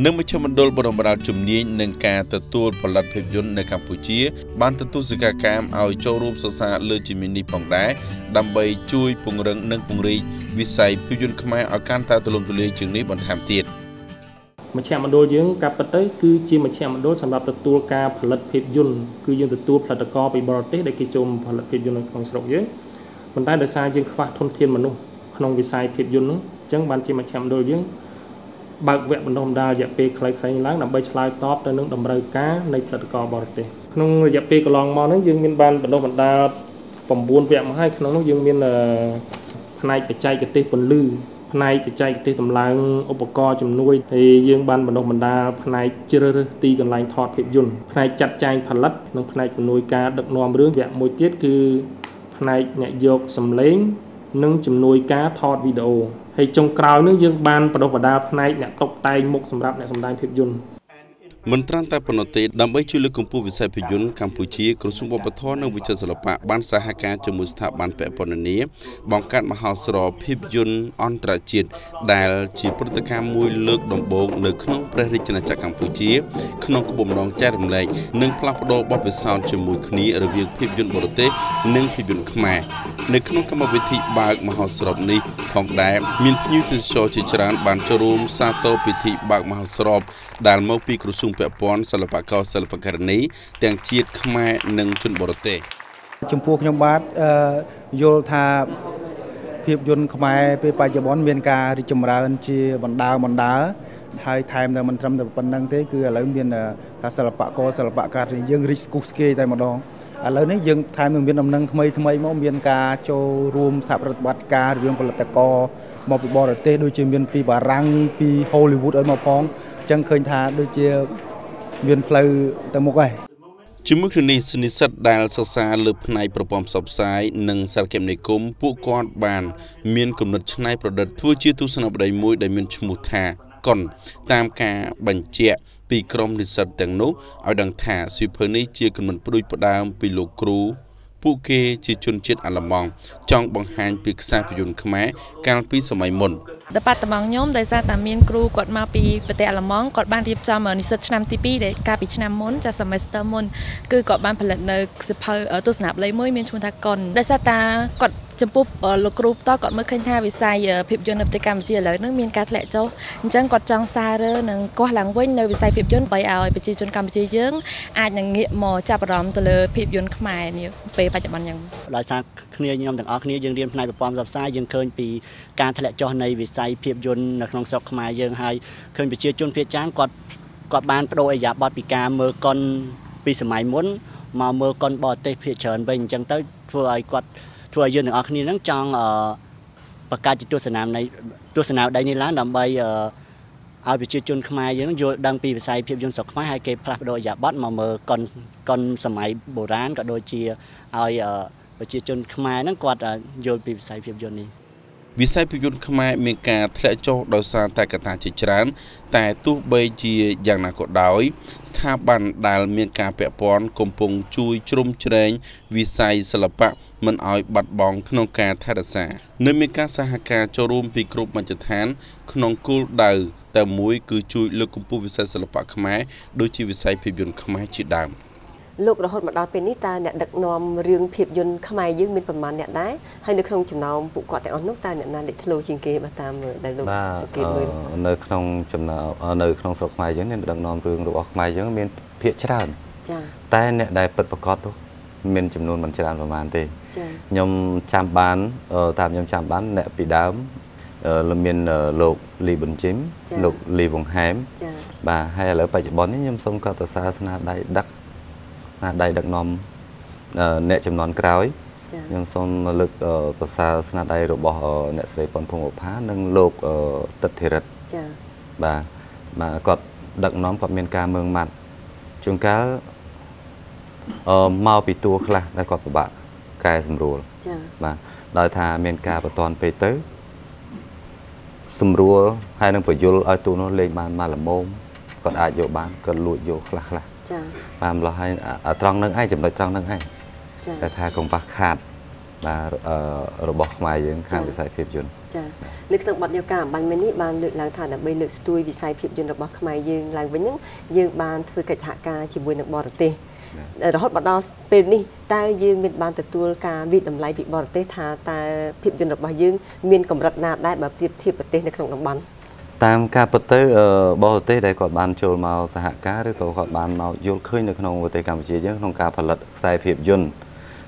នៅមជ្ឈមណ្ឌលបរំរាលជំនាញនឹងការទទួលផលិតភាពយន្តនៅកម្ពុជា បានទទួលសកម្មកម្មឲ្យចូលរួមសិក្សាលើជំនាញនេះផងដែរដើម្បីជួយពង្រឹងនិងពង្រីកវិស័យភាពយន្តខ្មែរឲ្យកាន់តែទូលំទូលាយជាងនេះបន្ថែមទៀតមជ្ឈមណ្ឌលយើងកាប់ពិតទៅគឺជាមជ្ឈមណ្ឌលសម្រាប់ទទួលការផលិតភាពយន្តគឺយើងទទួលផលិតករពីបរទេសដែលគេចូលផលិតភាពយន្តនៅក្នុងស្រុកយើង ប៉ុន្តែដោយសារយើងខ្វះធនធានមនុស្សក្នុងវិស័យភាពយន្តនោះអញ្ចឹងបានជាមជ្ឈមណ្ឌលយើងបើកវគ្គបណ្ដុះបណ្ដាលរយៈពេលខ្លីៗឡើងដើម្បីឆ្លើយតបទៅនឹងតម្រូវការនៃផលិតករបរទេសក្នុងរយៈពេលកន្លងមកហ្នឹងយើងមានបានបណ្ដុះបណ្ដាល9វគ្គមកហើយក្នុងនោះយើងមានផ្នែកបច្ចេកទេសពន្លឺផ្នែកបច្ចេកទេសតម្លើងឧបករណ៍ជំនួយហើយយើងបានបណ្ដុះបណ្ដាលផ្នែកជ្រើសរើសទីកន្លែងថតភាពយន្តផ្នែកចាត់ចែងផលិតនិងផ្នែកជំនួយការដឹកនាំរឿងវគ្គមួយទៀតគឺ ផ្នែកអ្នកយកសម្លេង និងជំនួយការថតវីដេអូហើយចុងក្រោយនឹងយើងបានបដិបដាផ្នែកអ្នកតុបតែងមុខសម្រាប់អ្នកសម្ដែងភាពយន្ត មិនត្រឹមតែប៉ុណ្ណោះទេដើម្បីជួយលើកកម្ពស់វិស័យភាពយន្តកម្ពុជាក្រសួងវប្បធម៌និងវិចិត្រសិល្បៈបានសហការជាមួយស្ថាប័នពាក់ព័ន្ធនានាបង្កើតមហោស្រពភាពយន្តអន្តរជាតិដែលជាព្រឹត្តិការណ៍មួយលើកដំបូងនៅក្នុងព្រះរាជាណាចក្រកម្ពុជា ក្នុងគោលបំណងចែករំលែកនិងផ្លាស់ប្ដូរបទពិសោធន៍ជាមួយគ្នារវាងភាពយន្តបរទេសនិងភាពយន្តខ្មែរនៅក្នុងកម្មវិធីបើកមហោស្រពនេះផងដែរមានភ្ញៀវទេសចរជាច្រើនបានចូលរួមសាទរពិធីបើកមហោស្រពដែលមកពីក្រសួងពាក់ព័ន្ធសិល្បករសិល្បករនីទាំងជាតិខ្មែរនិងជនបរទេសចំពោះខ្ញុំបាទយល់ថាភាពយន្តខ្មែរពេលបច្ចុប្បន្នមានការរីកចម្រើនជាបណ្ដាបណ្ដាហើយថែមតែមិនត្រឹមតែប៉ុណ្្នឹងទេគឺឥឡូវមានថាសិល្បករសិល្បករយើងរីកស្គុះស្គាយតែម្ដងឥឡូវនេះយើងថែមនឹងមានដំណឹងថ្មីថ្មីមកមានការចូលរួមសហប្រតិបត្តិការរវាងផលិតករមកពីបរទេសដូចជាមានពីបារាំងពី Hollywood ឲ្យមកផង អញ្ចឹងឃើញថាដូចជាមានផ្លូវទៅមុខហើយជាមួយគ្នានេះនិស្សិតដែលសិក្សាលើផ្នែកប្រព័ន្ធផ្សព្វផ្សាយនិងសារគមនាគមន៍ពួកគាត់បាន មានគំនិតច្នៃប្រឌិតធ្វើជាទស្សនវិស័យមួយដែលមានឈ្មោះថាកុនតាមការបញ្ជាក់ពីក្រុមនិស្សិតទាំងនោះឲ្យដឹងថាសៀវភៅនេះជាគំនិតផ្ដួចផ្ដើមពីលោកគ្រូពួកគេជាជនជាតិអាល្លឺម៉ង់ចង់បង្ហាញពីខ្សែភាពយន្តខ្មែរកាលពីសម័យមុន ដប៉ាតឺម៉ង់ខ្ញុំដោយសារតែមានគ្រូគាត់មកពីប្រទេសអាល្លឺម៉ង់គាត់បានរៀបចំនិស្សិតឆ្នាំទី2ដែលកាលពីឆ្នាំមុនចា semester មុនគឺគាត់បានផលិតនៅសភៅទស្សនវិស័យមួយមានឈ្មោះថាកុនដោយសារតែគាត់ ចំពោះលោកគ្រូតគាត់មើលឃើញថាវិស័យភាពយន្តនៅប្រទេសកម្ពុជាឥឡូវនេះមានការធ្លាក់ចុះអញ្ចឹងគាត់ចង់សាររើនិងកោះឡើងវិញនៅវិស័យភាពយន្តដើម្បីឲ្យប្រជាជនកម្ពុជាយើងអាចនឹងងាកមកចាប់អារម្មណ៍ទៅលើភាពយន្តខ្មែរនេះពេលបច្ចុប្បន្នយ៉ាងដោយសារគ្នាខ្ញុំទាំងអស់គ្នាយើងរៀនផ្នែកប្រព័ន្ធផ្សព្វផ្សាយយើងឃើញពីការធ្លាក់ចុះនៃវិស័យភាពយន្តនៅក្នុងស្រុកខ្មែរយើងហើយឃើញប្រជាជនភាគច្រើនគាត់គាត់បានបដូរអេយ៉ាប័តពីការមើលកុនពីសម័យមុនមកមើលកុនបរទេសភាគច្រើនវិញអញ្ចឹងទៅធ្វើឲ្យគាត់ ធ្វើឲ្យយើងទាំងអស់គ្នានឹងចង់បង្កើតជាទស្សនានៃទស្សនាវដ្តីនេះឡើងដើម្បីឲ្យប្រជាជនខ្មែរយើងយល់ដឹងពីវិស័យភាពយន្តស្រុកខ្មែរហើយគេផ្លាស់ប្ដូរអាយ៉ាប័តមកមើលកុនកុនសម័យបុរាណក៏ដូចជាឲ្យប្រជាជនខ្មែរហ្នឹងគាត់យល់ពីវិស័យភាពយន្តនេះ វិស័យភាពយន្តខ្មែរមានការធ្លាក់ចុះដោយសារតែកត្តាជាច្រើន តែទោះបីជាយ៉ាងណាក៏ដោយ ស្ថាប័នដែលមានការពាក់ព័ន្ធកំពុងជួយជ្រោមជ្រែងវិស័យសិល្បៈមិនឲ្យបាត់បង់ក្នុងការថែរក្សានៅមានការសហការចូលរួមពីគ្រប់មជ្ឈដ្ឋាន ក្នុងគោលដៅតែមួយគឺជួយលើកកម្ពស់វិស័យសិល្បៈខ្មែរដូចជាវិស័យភាពយន្តខ្មែរជាដើម។ លោករហូតមកដល់ពេលនេះតើអ្នកដឹកនាំរឿងភាពយន្តខ្មែរយើងមានប្រមាណអ្នកដែរហើយនៅក្នុងចំណោមពួកគាត់ទាំងអស់នោះតើអ្នកណាលេចធ្លោជាងគេបើតាមដែលលោកសង្កេតមើលនៅក្នុងចំណោមនៅក្នុងស្រុកខ្មែរយើងអ្នកដឹកនាំរឿងរបស់ខ្មែរយើងមានភាគច្រើនចា៎តែអ្នកដែលពិតប្រកបនោះមានចំនួនមិនច្រើនប្រហែលទេចា៎ខ្ញុំចាំបានតាមខ្ញុំចាំបានអ្នកពីដើមមានលោកលីប៊ុនជីមលោកលីវងហែមបាទហើយឥឡូវបច្ចុប្បន្ននេះខ្ញុំសូមកត់សរសើរស្នាដៃដឹកណា ដៃដឹកនាំអ្នកចំនួនក្រោយខ្ញុំសូមលើកប្រសើរស្នាដៃរបស់អ្នកស្រីប៉ុនភុងឧផានិងលោកទឹកធិរិតចា៎បាទបាទគាត់ដឹកនាំគាត់មានការមើងម៉ាត់ជួនកាលអឺមកពីតួខ្លះដែលគាត់ពិបាកកែសម្រួលចា៎បាទដោយថាមានការបន្ទាន់ពេកទៅសម្រួលហើយនឹងបញ្យលឲ្យតួនោះលេងបានមកល្មមគាត់អាចយកបានគាត់លួចយកខ្លះខ្លះចា៎ បាទម្លោះហើយត្រង់នឹងឯងចំណុចត្រង់នឹងឯងតែថាកង្វះខាតបាទរបស់ខ្មែរយើងខាងវិស័យភាពយន្តចា៎នៅក្នុងបទយកការអំបញ្ញមិញនេះបានលើកឡើងថាដើម្បីលើកស្ទួយវិស័យភាពយន្តរបស់ខ្មែរយើងឡើងវិញហ្នឹងយើងបានធ្វើកិច្ចសហការជាមួយនឹងបរទេសរហូតមកដល់ពេលនេះតើយើងមានបានទទួលការវិតម្លៃពីបរទេសថាតើភាពយន្តរបស់យើងមានកម្រិតណាដែរបើប្រៀបធៀបប្រទេសនៅក្នុងតំបន់ តាមការពិតទៅបរទេសដែលគាត់បានចូលមកសហការឬក៏គាត់បានមកយល់ឃើញនៅក្នុងប្រទេសកម្ពុជាយើងក្នុងការផលិតខ្សែភាពយន្ត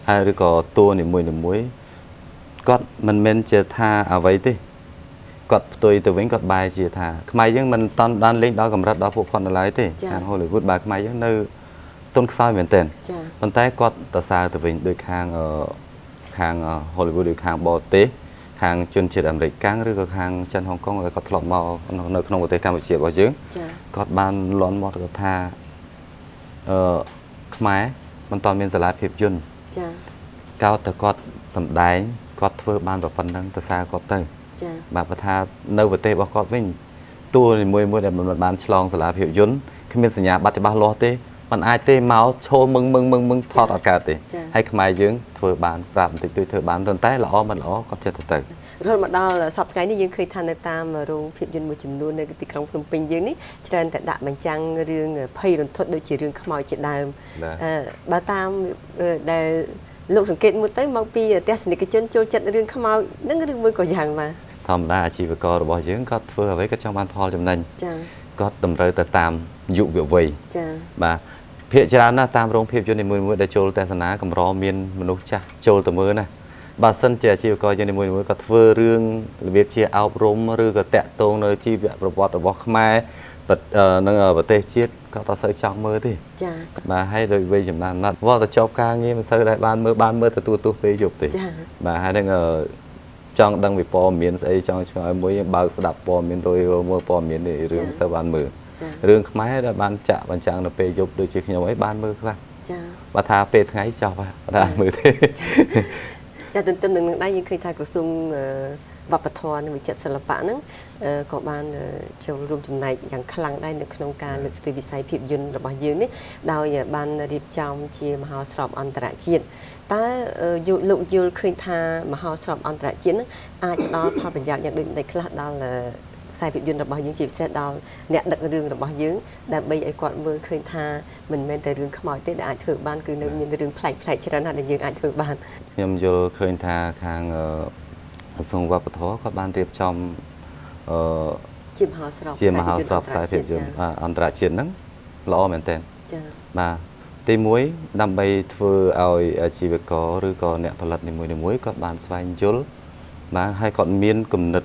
ហើយឬក៏តួនីមួយនីមួយគាត់មិនមែនជាថាអ្វីទេគាត់ផ្ទុយទៅវិញគាត់បែរជាថាខ្មែរយើងមិនតាន់បានលេងដល់កម្រិតដល់ពួកគាត់នៅឡើយទេខាង Hollywood បើខ្មែរយើងនៅទុនខ្សោយមែនទែនប៉ុន្តែគាត់ទៅសើទៅវិញដោយខាងខាង Hollywood ដោយខាងបរទេស ខាងជនជាតិអាមេរិកកាំងឬក៏ខាងចិនហុងកុងគាត់ធ្លាប់មកនៅក្នុងប្រទេសកម្ពុជារបស់យើងគាត់បានលន់មកគាត់ថាអឺខ្មែរមិនតាន់មានសាលាភាពយន្តចាកោតតែគាត់សំដែងគាត់ធ្វើបានប៉ុណ្ណឹងទៅសារគាត់ទៅចាបាទបើថានៅប្រទេសរបស់គាត់វិញតួនីមួយមួយដែលមិនបានឆ្លងសាលាភាពយន្តគ្មានសញ្ញាបត្រច្បាស់លាស់ទេ มันអាចទេមកឈោមឹងមឹងមឹងមឹងថតអត់កើតទេហើយខ្មែរយើងធ្វើបានប្រាប់បន្តិចតួចធ្វើបានប៉ុន្តែល្អមិនល្អគាត់ចិត្តទៅរហូតមកដល់សប្តាហ៍នេះយើងឃើញថានៅតាមរោងភាពយន្តមួយចំនួននៅទីក្រុងភ្នំពេញយើងនេះច្រើនតែដាក់បញ្ចាំងរឿងភ័យរន្ធត់ដូចជារឿងខ្មោចជាដើមបើតាមដែលលោកសង្កេតមើលទៅមកពីទស្សនិកជនចូលចិត្តរឿងខ្មោចនឹងរឿងមួយក៏យ៉ាងបាទធម្មតាអាជីវកររបស់យើងគាត់ធ្វើអ្វីក៏ចង់បានផលចំណេញចា៎គាត់តម្រូវទៅតាមយុវវ័យចា៎បាទ ភាគច្រើនណាស់តាមរោងភាពយន្តនីមួយៗដែលចូលទស្សនាកម្រមានមនុស្សចាស់ចូលទៅមើលណាបើសិនជាអាជីវករយើងនីមួយៗគាត់ធ្វើរឿងរបៀបជាអប់រំឬក៏តាក់ទងនៅជីវប្រវត្តិរបស់ខ្មែរនៅប្រទេសជាតិក៏តើសូវចង់មើលទេចា៎បាទហើយដោយវ័យចំណាស់ណាស់វល់តែចប់ការងារមិនសូវដែរបានមើលបានមើលទទួលទោសពេលយប់ទេចា៎បាទហើយនឹងចង់ដឹងពីព័ត៌មានស្អីចង់ឆ្ងល់មួយបើកស្ដាប់ព័ត៌មានរួយមើលព័ត៌មានរឿងសូវបានមើល រឿងខ្មែរដែលបានចាក់បញ្ចាំងនៅពេលយប់ដូចជាខ្ញុំអីបានមើលខ្លះចាបើថាពេលថ្ងៃចប់ហើយបានមើលទេចាទន្ទឹមនឹងនឹងដែរយើងឃើញថាក្រសួងវប្បធម៌និងវិចិត្រសិល្បៈហ្នឹងក៏បានចូលរួមចំណែកយ៉ាងខ្លាំងដែរនៅក្នុងការលើកស្ទួយវិស័យភាពយន្តរបស់យើងនេះដោយបានរៀបចំជាមហោស្រពអន្តរជាតិតើលោកយល់ឃើញថាមហោស្រពអន្តរជាតិហ្នឹងអាចផ្ដល់ផលប្រយោជន៍យ៉ាងដូចម្តេចខ្លះដល់ ខ្សែភាពយន្តរបស់យើងជាពិសេសដល់អ្នកដឹករឿងរបស់យើងដើម្បីឲ្យគាត់មើលឃើញថាមិនមែនតែរឿងខ្មោចទេដែលអាចធ្វើបានគឺនៅមានរឿងប្លែកប្លែកច្រើនណាស់ដែលយើងអាចធ្វើបានខ្ញុំយល់ឃើញថាខាងក្រសួងវប្បធម៌គាត់បានរៀបចំអឺជាមហោស្រពជាមហោស្រពខ្សែភាពយន្តអន្តរជាតិហ្នឹងល្អមែនទែនចា៎បាទទី1ដើម្បីធ្វើឲ្យអាជីវករឬក៏អ្នកផលិតនីមួយៗគាត់បានស្វែងយល់បាទហើយគាត់មានគំនិត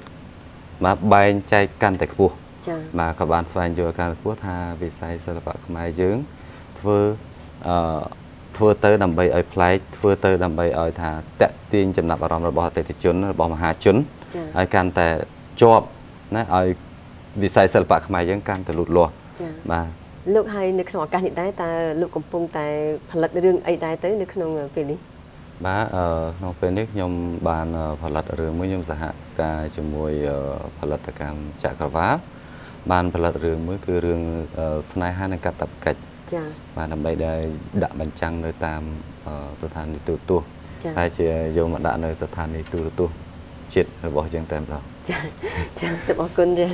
បាទបែងចែកកាន់តែខ្ពស់ចា៎បាទក៏បានស្វែងយល់កាន់តែខ្ពស់ថាវិស័យសិល្បៈខ្មែរយើងធ្វើអឺធ្វើទៅដើម្បីឲ្យប្លែកធ្វើទៅដើម្បីឲ្យថាតាក់ទាញចំណាប់អារម្មណ៍របស់អតិថិជនរបស់មហាជនឲ្យកាន់តែជាប់ណាឲ្យវិស័យសិល្បៈខ្មែរយើងកាន់តែលូតលាស់បាទលោកហើយនៅក្នុងឱកាសនេះដែរតើលោកកំពុងតែផលិតរឿងអីដែរទៅនៅក្នុងពេលនេះ បបាទអឺក្នុងពេលនេះខ្ញុំបានផលិតរឿងមួយខ្ញុំសហការជាមួយផលិតកម្មចក្រវាលបានផលិតរឿងមួយគឺរឿងស្នេហានិងកតបកិច្ចចា៎បាទដើម្បីដែលដាក់បញ្ចាំងនៅតាមស្ថានីយទូរទស្សន៍ហើយជាយកមកដាក់នៅស្ថានីយទូរទស្សន៍ជាតិរបស់យើងតែម្ដងចា៎ចា៎សូមអរគុណចា៎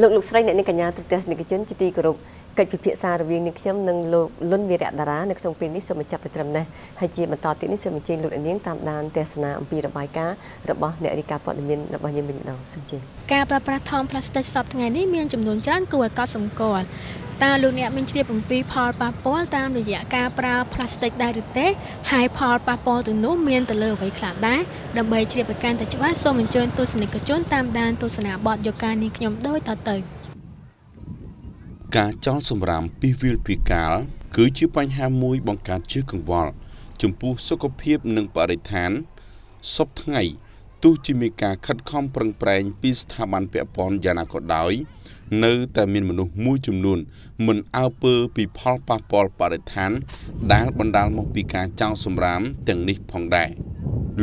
លោកលោកស្រីអ្នកនាងកញ្ញាទុកទស្សនិកជនជាទីគោរព កិច្ចពិភាក្សារវាងនាងខ្ញុំនិងលោកលុនវីរៈតារានៅក្នុងពេលនេះសូមបញ្ចប់ទៅត្រឹមនេះហើយជាបន្តទៀតនេះសូមអញ្ជើញលោកនាងតាមដានទស្សនាអំពីរបាយការណ៍របស់អ្នករាយការណ៍ព័ត៌មានរបស់យើងវិញម្ដងសូមអញ្ជើញការប្រើប្រាស់ថង់ប្លាស្ទិកសពថ្ងៃនេះមានចំនួនច្រើនគួរឲ្យកត់សម្គាល់តើលោកអ្នកមានជ្រាបអំពីផលប៉ះពាល់តាមរយៈការប្រើផ្លាស្ទិកដែរឬទេហើយផលប៉ះពាល់ទៅនោះមានទៅលើអ្វីខ្លះដែរដើម្បីជ្រាបប្រកាន់តែច្បាស់សូមអញ្ជើញទស្សនិកជនតាមដានទស្សនាបទយកការនេះខ្ញុំដូចតទៅ ការចោលសម្រាមពីវិលពីកាល គឺជាបញ្ហាមួយបង្កើតជាកង្វល់ចំពោះសុខភាពនិងបរិស្ថានសពថ្ងៃទោះជាមានការខិតខំប្រឹងប្រែងពីស្ថាប័នពាក់ព័ន្ធយ៉ាងណាក៏ដោយនៅតែមានមនុស្សមួយចំនួន មិនអើពើពីផលប៉ះពាល់បរិស្ថាន ដែលបណ្ដាលមកពីការចោលសម្រាមទាំងនេះផងដែរ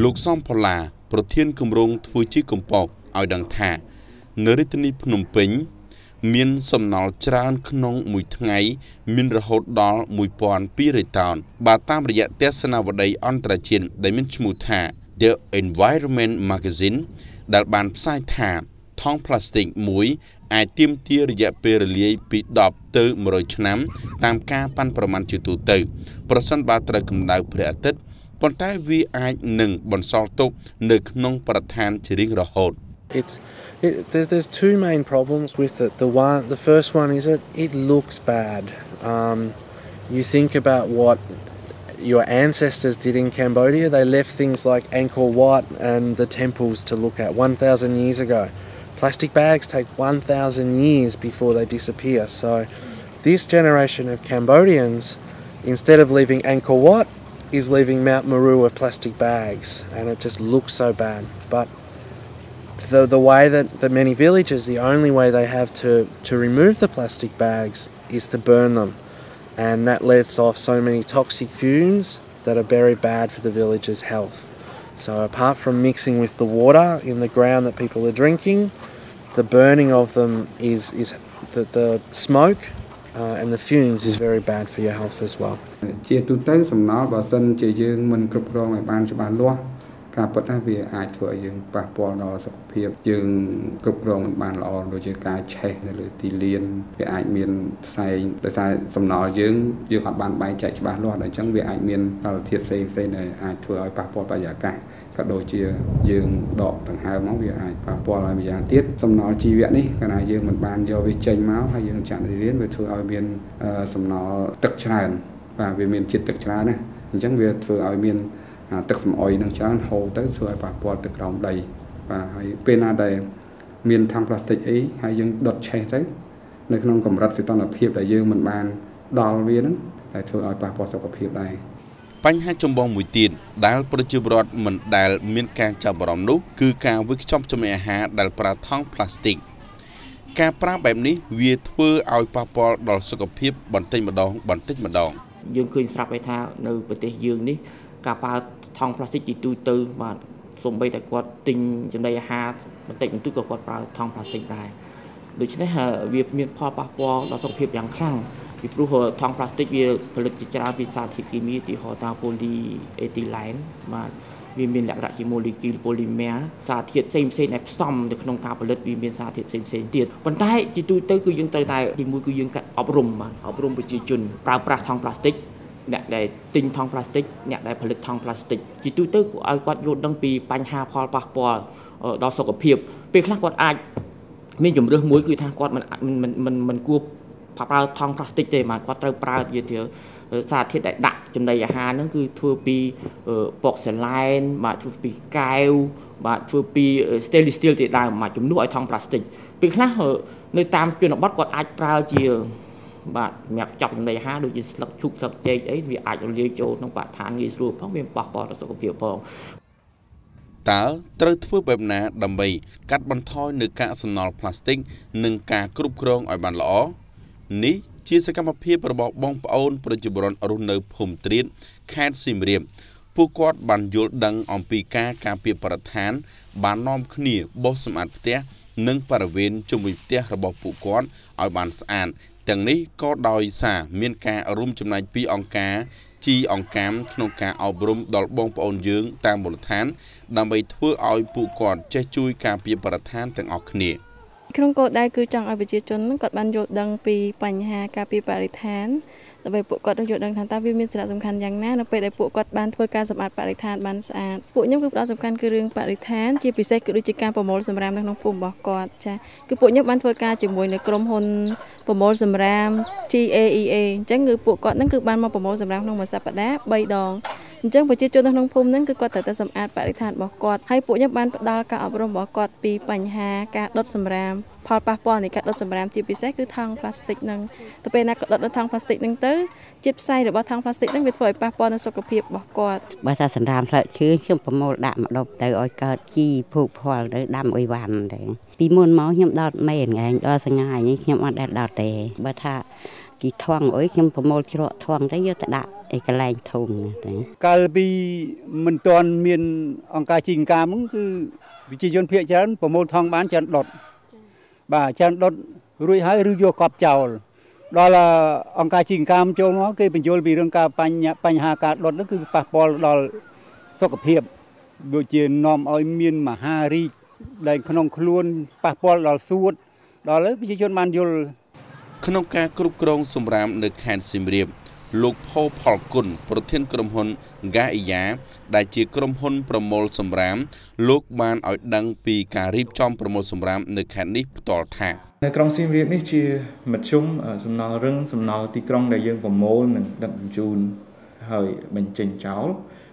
លោកសំផល្លាប្រធានគម្រោងធ្វើជាកំពកឲ្យដឹងថា នៅរាជធានីភ្នំពេញ មានសំណល់ច្រើនក្នុងមួយថ្ងៃមានរហូតដល់1200តោនបើតាមរយៈទស្សនាវដ្តីអន្តរជាតិដែលមានឈ្មោះថា The Environment Magazine ដែលបានផ្សាយថាថង់ផ្លាស្ទិកមួយអាចទាមទាររយៈពេលរលាយពី10ទៅ100ឆ្នាំ តាមការប៉ាន់ប្រមាណជាទូទៅ ប្រសិនបើត្រូវកម្ដៅព្រះអាទិត្យប៉ុន្តែវាអាចនឹងបន្សល់ទុកនៅក្នុងប្រធានជារៀងរហូត It's it, there's, there's two main problems with it. The one the first one is that it looks bad. Um, you think about what your ancestors did in Cambodia. They left things like Angkor Wat and the temples to look at 1,000 years ago. Plastic bags take 1,000 years before they disappear. So, this generation of Cambodians, instead of leaving Angkor Wat, is leaving Mount Meru of plastic bags, and it just looks so bad. But the, the way that, that many villages, the only way they have to, to remove the plastic bags is to burn them. And that lets off so many toxic fumes that are very bad for the village's health. So, apart from mixing with the water in the ground that people are drinking, the burning of them is, is the, the smoke uh, and the fumes is very bad for your health as well. ជាទូទៅសំណល់បើសិនជាយើងមិនគ្រប់គ្រងឲ្យបានច្បាស់លាស់ ការពិតណាវាអាចធ្វើឲ្យយើងប៉ះពាល់ដល់សុខភាពយើងគ្រប់គ្រងមិនបានល្អដូចជាការឆេះនៅលើទីលានវាអាចមានផ្សែងដោយសារសំណល់យើងយើងអត់បានបែងចែកច្បាស់លាស់ដល់អញ្ចឹងវាអាចមានសារធាតុផ្សេងផ្សេងដែលអាចធ្វើឲ្យប៉ះពាល់បរិយាកាសក៏ដូចជាយើងដកដង្ហើមមកវាអាចប៉ះពាល់ឲ្យម្យ៉ាងទៀតសំណល់ជីវៈនេះកាលណាយើងមិនបានយកវាចេញមកហើយយើងចាក់រីរៀនវាធ្វើឲ្យមានសំណល់ទឹកច្រើនបាទវាមានជាតិទឹកច្រើនណាអញ្ចឹងវាធ្វើឲ្យមាន ទឹកសំអុយនឹងច្រើនហូរទៅធ្វើឲ្យប៉ះពាល់ទឹកក្រោមដីបាទហើយពេលណាដែលមានថង់ប្លាស្ទិកអីហើយយើងដុតឆេះទៅនៅក្នុងកម្រិតសីតុណ្ហភាពដែលយើងមិនបានដល់វានឹងតែធ្វើឲ្យប៉ះពាល់សុខភាពដែរបញ្ហាចម្បងមួយទៀតដែលប្រជាពលរដ្ឋមិនដែលមានការចាប់អារម្មណ៍នោះគឺការវិខ្ចប់ចំណីអាហារដែលប្រើថង់ប្លាស្ទិកការប្រើបែបនេះវាធ្វើឲ្យប៉ះពាល់ដល់សុខភាពបន្តិចម្ដងបន្តិចម្ដងយើងឃើញស្រាប់ហើយថានៅប្រទេសយើងនេះការប្រើ ថង់ប្លាស្ទិកទីទូទៅបាទសូម្បីតែគាត់ទិញចំណីអាហារបន្តិចបន្តួចក៏គាត់ប្រើថង់ប្លាស្ទិកដែរដូច្នេះវាមានផលប៉ះពាល់ដល់សុខភាពយ៉ាងខ្លាំងពីព្រោះថង់ប្លាស្ទិកវាផលិតជាច្រើនពីសារធាតុគីមីទីហោតាប៉ូលីអេទីឡែនបាទវាមានលក្ខណៈជាម៉ូលេគុលប៉ូលីមែសារធាតុផ្សេងផ្សេងដែលផ្សំនៅក្នុងការផលិតវាមានសារធាតុផ្សេងផ្សេងទៀតប៉ុន្តែជាទូទៅគឺយើងត្រូវតែទីមួយគឺយើងអប់រំបាទអប់រំប្រជាជនប្រើប្រាស់ថង់ប្លាស្ទិក អ្នកដែលទិញថង់ប្លាស្ទិកអ្នកដែលផលិតថង់ប្លាស្ទិកជាទូទៅឲ្យគាត់យល់ដឹងពីបញ្ហាផលប៉ះពាល់ដល់សុខភាពពេលខ្លះគាត់អាចមានជំរឿសមួយគឺថាគាត់មិនមិនមិនមិនគួរប្រើថង់ប្លាស្ទិកទេបាទគាត់ត្រូវប្រើជាទៅសារធាតុដែលដាក់ចំណីអាហារហ្នឹងគឺធ្វើពីប៉ុកសាឡែនបាទធ្វើពីកែវបាទធ្វើពី stainless steel ជាដើមបាទជំនួសឲ្យថង់ប្លាស្ទិកពេលខ្លះនៅតាមជនបទគាត់អាចប្រើជា បាទសម្រាប់ចាប់ចំណីអាហារដូចជាស្លឹកឈូកស្លឹកចេកអីវាអាចរលាយចូលក្នុងបរិស្ថានងាយស្រួលផងវាប៉ះពាល់ដល់សុខភាពផងតើត្រូវធ្វើបែបណាដើម្បីកាត់បន្ថយនៅកាកសំណល់ផ្លាស្ទិកនិងការគ្រប់គ្រងឲ្យបានល្អនេះជាសកម្មភាពរបស់បងប្អូនប្រជាពលរដ្ឋរស់នៅភូមិត្រៀតខេត្តសៀមរាបពពួកគាត់បានយល់ដឹងអំពីការការពារបរិស្ថាន បាននាំគ្នាបោសសម្អាតផ្ទះនិងបរិវេណជុំវិញផ្ទះរបស់ពួកគាត់ឲ្យបានស្អាត ទាំងនេះក៏ដោយសារមានការរួមចំណែកពីអង្គការជីអង្គកាមក្នុងការអប់រំដល់បងប្អូនយើងតាមមូលដ្ឋាន ដើម្បីធ្វើឲ្យពួកគាត់ចេះជួយការពារបរិស្ថានទាំងអស់គ្នា ក្នុងគោលដៅគឺចង់ឲ្យប្រជាជនគាត់បានយល់ដឹងពីបញ្ហាការពារបរិស្ថានដើម្បីពួកគាត់នឹងយល់ដឹងថាតើវាមានសារៈសំខាន់យ៉ាងណានៅពេលដែលពួកគាត់បានធ្វើការសម្អាតបរិស្ថានបានស្អាតពួកខ្ញុំគឺផ្ដោតសំខាន់គឺរឿងបរិស្ថានជាពិសេសគឺដូចជាការប្រមូលសម្រាមនៅក្នុងភូមិរបស់គាត់ចាគឺពួកខ្ញុំបានធ្វើការជាមួយនៅក្រុមហ៊ុនប្រមូលសម្រាម GAEA អញ្ចឹងគឺពួកគាត់ហ្នឹងគឺបានមកប្រមូលសម្រាមក្នុងមួយសប្តាហ៍3ដង អញ្ចឹងប្រជាជននៅក្នុងភូមិហ្នឹងគឺគាត់ត្រូវតែសម្អាតបរិស្ថានរបស់គាត់ហើយពួកខ្ញុំបានផ្ដល់ការអប់រំរបស់គាត់ពីបញ្ហាការដុតសម្រាមផលប៉ះពាល់នៃការដុតសម្រាមជាពិសេសគឺថង់ប្លាស្ទិកហ្នឹងទៅពេលណាក៏ដុតនៅថង់ប្លាស្ទិកហ្នឹងទៅជាតិផ្សៃរបស់ថង់ប្លាស្ទិកហ្នឹងវាធ្វើឲ្យប៉ះពាល់ដល់សុខភាពរបស់គាត់បើថាសម្រាមផ្លើកឈើខ្ញុំប្រមូលដាក់មកដប់ទៅឲ្យកើតជីភោគផលទៅដាំអុយវ៉ាន់ទៅពីមុនមកខ្ញុំដុតមែនឯងដល់សងាយនេះខ្ញុំអត់ដែលដុតទេបើថា ជីថងអុយខ្ញុំប្រមូលច្រកថងទៅយកទៅដាក់ឯកន្លែងធំទៅកាលពីមិនទាន់មានអង្គការជីងកាមហ្នឹងគឺវិជាជនភាគច្រើនប្រមូលថងបានច្រើនដុតបាទច្រើនដុតរួចហើយឬយកកប់ចោលដល់អង្គការជីងកាមចូលមកគេបញ្យល់ពីរឿងការបញ្ហាការដុតហ្នឹងគឺប៉ះពាល់ដល់សុខភាពដូចជានាំឲ្យមានមហារីកដែលក្នុងខ្លួនប៉ះពាល់ដល់សួតដល់ប្រជាជនបានយល់ ក្នុងការគ្រប់គ្រងសម្រាមនៅខេត្តសៀមរាបលោកផូផលគុណប្រធានក្រុមហ៊ុន Gaia ដែលជាក្រុមហ៊ុនប្រមូលសម្រាម លោកបានឲ្យដឹងពីការរៀបចំប្រមូលសម្រាមនៅខេត្តនេះផ្ទាល់ថានៅក្រុងសៀមរាបនេះជាមធ្យមសំណល់រឹងសំណល់ទីក្រុងដែលយើងប្រមូលនិងដឹកជញ្ជូនហើយបញ្ចេញចោល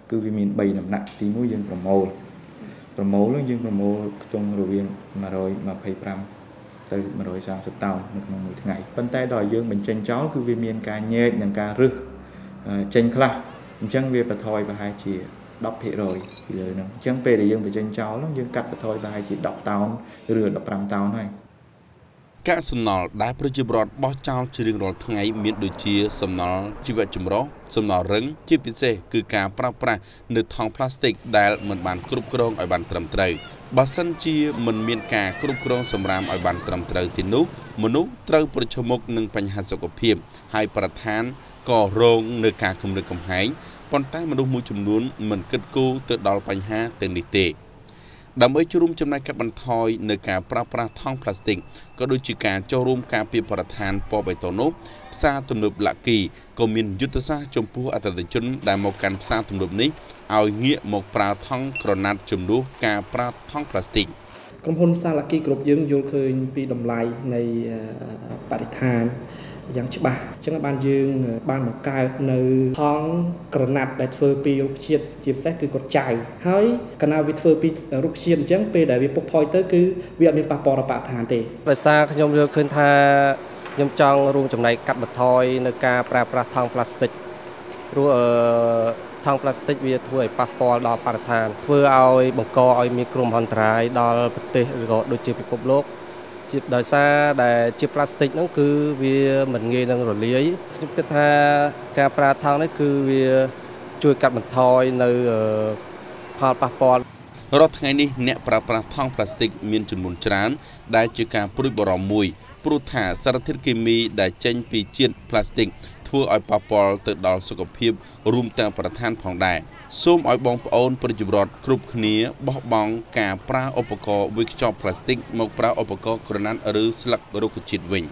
គឺវាមាន3ដំណាក់ទី1យើងប្រមូលប្រមូលយើងប្រមូលខ្ទង់រវាង125 ទៅ130តោននៅក្នុងមួយថ្ងៃប៉ុន្តែដល់យើងបញ្ចេញចោលគឺវាមានការញែកនិងការរឹសចេញខ្លះអញ្ចឹងវាបន្ថយប្រហែលជា10%ពីលើហ្នឹងអញ្ចឹងពេលដែលយើងបញ្ចេញចោលហ្នឹងយើងកាត់បន្ថយប្រហែលជា10តោនឬ15តោនហើយកាកសំណល់ដែលប្រជាពលរដ្ឋបោះចោលជារៀងរាល់ថ្ងៃមានដូចជាសំណល់ជីវៈចម្រុះសំណល់រឹងជាពិសេសគឺការប្រើប្រាស់នៅថង់ប្លាស្ទិកដែលមិនបានគ្រប់គ្រងឲ្យបានត្រឹមត្រូវ បើសិនជាមិនមានការគ្រប់គ្រងសម្រាមឲ្យបានត្រឹមត្រូវទីនោះមនុស្សត្រូវប្រឈមមុខនឹងបញ្ហាសុខភាព ហើយប្រធានក៏រងនឹងការគំរាមកំហែងប៉ុន្តែមនុស្សមួយចំនួនមិនគិតគូរទៅដល់បញ្ហាទាំងនេះទេ ដើម្បីជួមចំណាយកាត់បន្ថយនៅការប្រើប្រាស់ថង់ប្លាស្ទិកក៏ដូចជាការចូលរួមការពារបរិស្ថានពណ៌បៃតងនោះផ្សារទំនើបលាគីក៏មានយុទ្ធសាស្ត្រចំពោះអតិថិជនដែលមកកាន់ផ្សារទំនើបនេះឲ្យងាកមកប្រើថង់ក្រណាត់ជំនួសការប្រើថង់ប្លាស្ទិកក្រុមហ៊ុនផ្សារលាគីគ្រប់យើងយល់ឃើញពីតម្លៃនៃបរិស្ថាន យ៉ាងច្បាស់អញ្ចឹងបានយើងបានបង្កើតនៅថង់ក្រណាត់ដែលធ្វើពីរុក្ខជាតិជាពិសេសគឺគាត់ចៅហើយកាលណាវាធ្វើពីរុក្ខជាតិអញ្ចឹងពេលដែលវាពុកផុយទៅគឺវាអត់មានប៉ះពាល់ដល់បរិស្ថានទេដោយសារខ្ញុំយល់ឃើញថាខ្ញុំចង់រួមចំណែកកាត់បន្ថយនៅការប្រើប្រាស់ថង់ប្លាស្ទិកព្រោះអឺថង់ប្លាស្ទិកវាធ្វើឲ្យប៉ះពាល់ដល់បរិស្ថានធ្វើឲ្យបង្កឲ្យមានគ្រោះមហន្តរាយដល់ប្រទេសឬក៏ដូចជាពិភពលោក ជាដោយសារដែលជាផ្លាស្ទិកហ្នឹងគឺវាមិនងាយនឹងរលាយខ្ញុំគិតថាការប្រើថង់នេះគឺវាជួយកាត់បន្ថយនៅផលប៉ះពាល់រាល់ថ្ងៃនេះអ្នកប្រើប្រាស់ថង់ប្លាស្ទិកមានចំនួនច្រើន ដែលជាការព្រួយបារម្ភមួយព្រោះថាសារធាតុគីមីដែលចេញពីជាតិប្លាស្ទិក ធ្វើឲ្យប៉ះពាល់ទៅដល់សុខភាពរួមទាំងប្រធានផងដែរសូមឲ្យបងប្អូនប្រជាពលរដ្ឋគ្រប់គ្នាបោះបង់ការប្រើឧបករណ៍វេចខ្ចប់ប្លាស្ទិកមកប្រើឧបករណ៍ក្រណាត់ឬស្លឹករុក្ខជាតិវិញ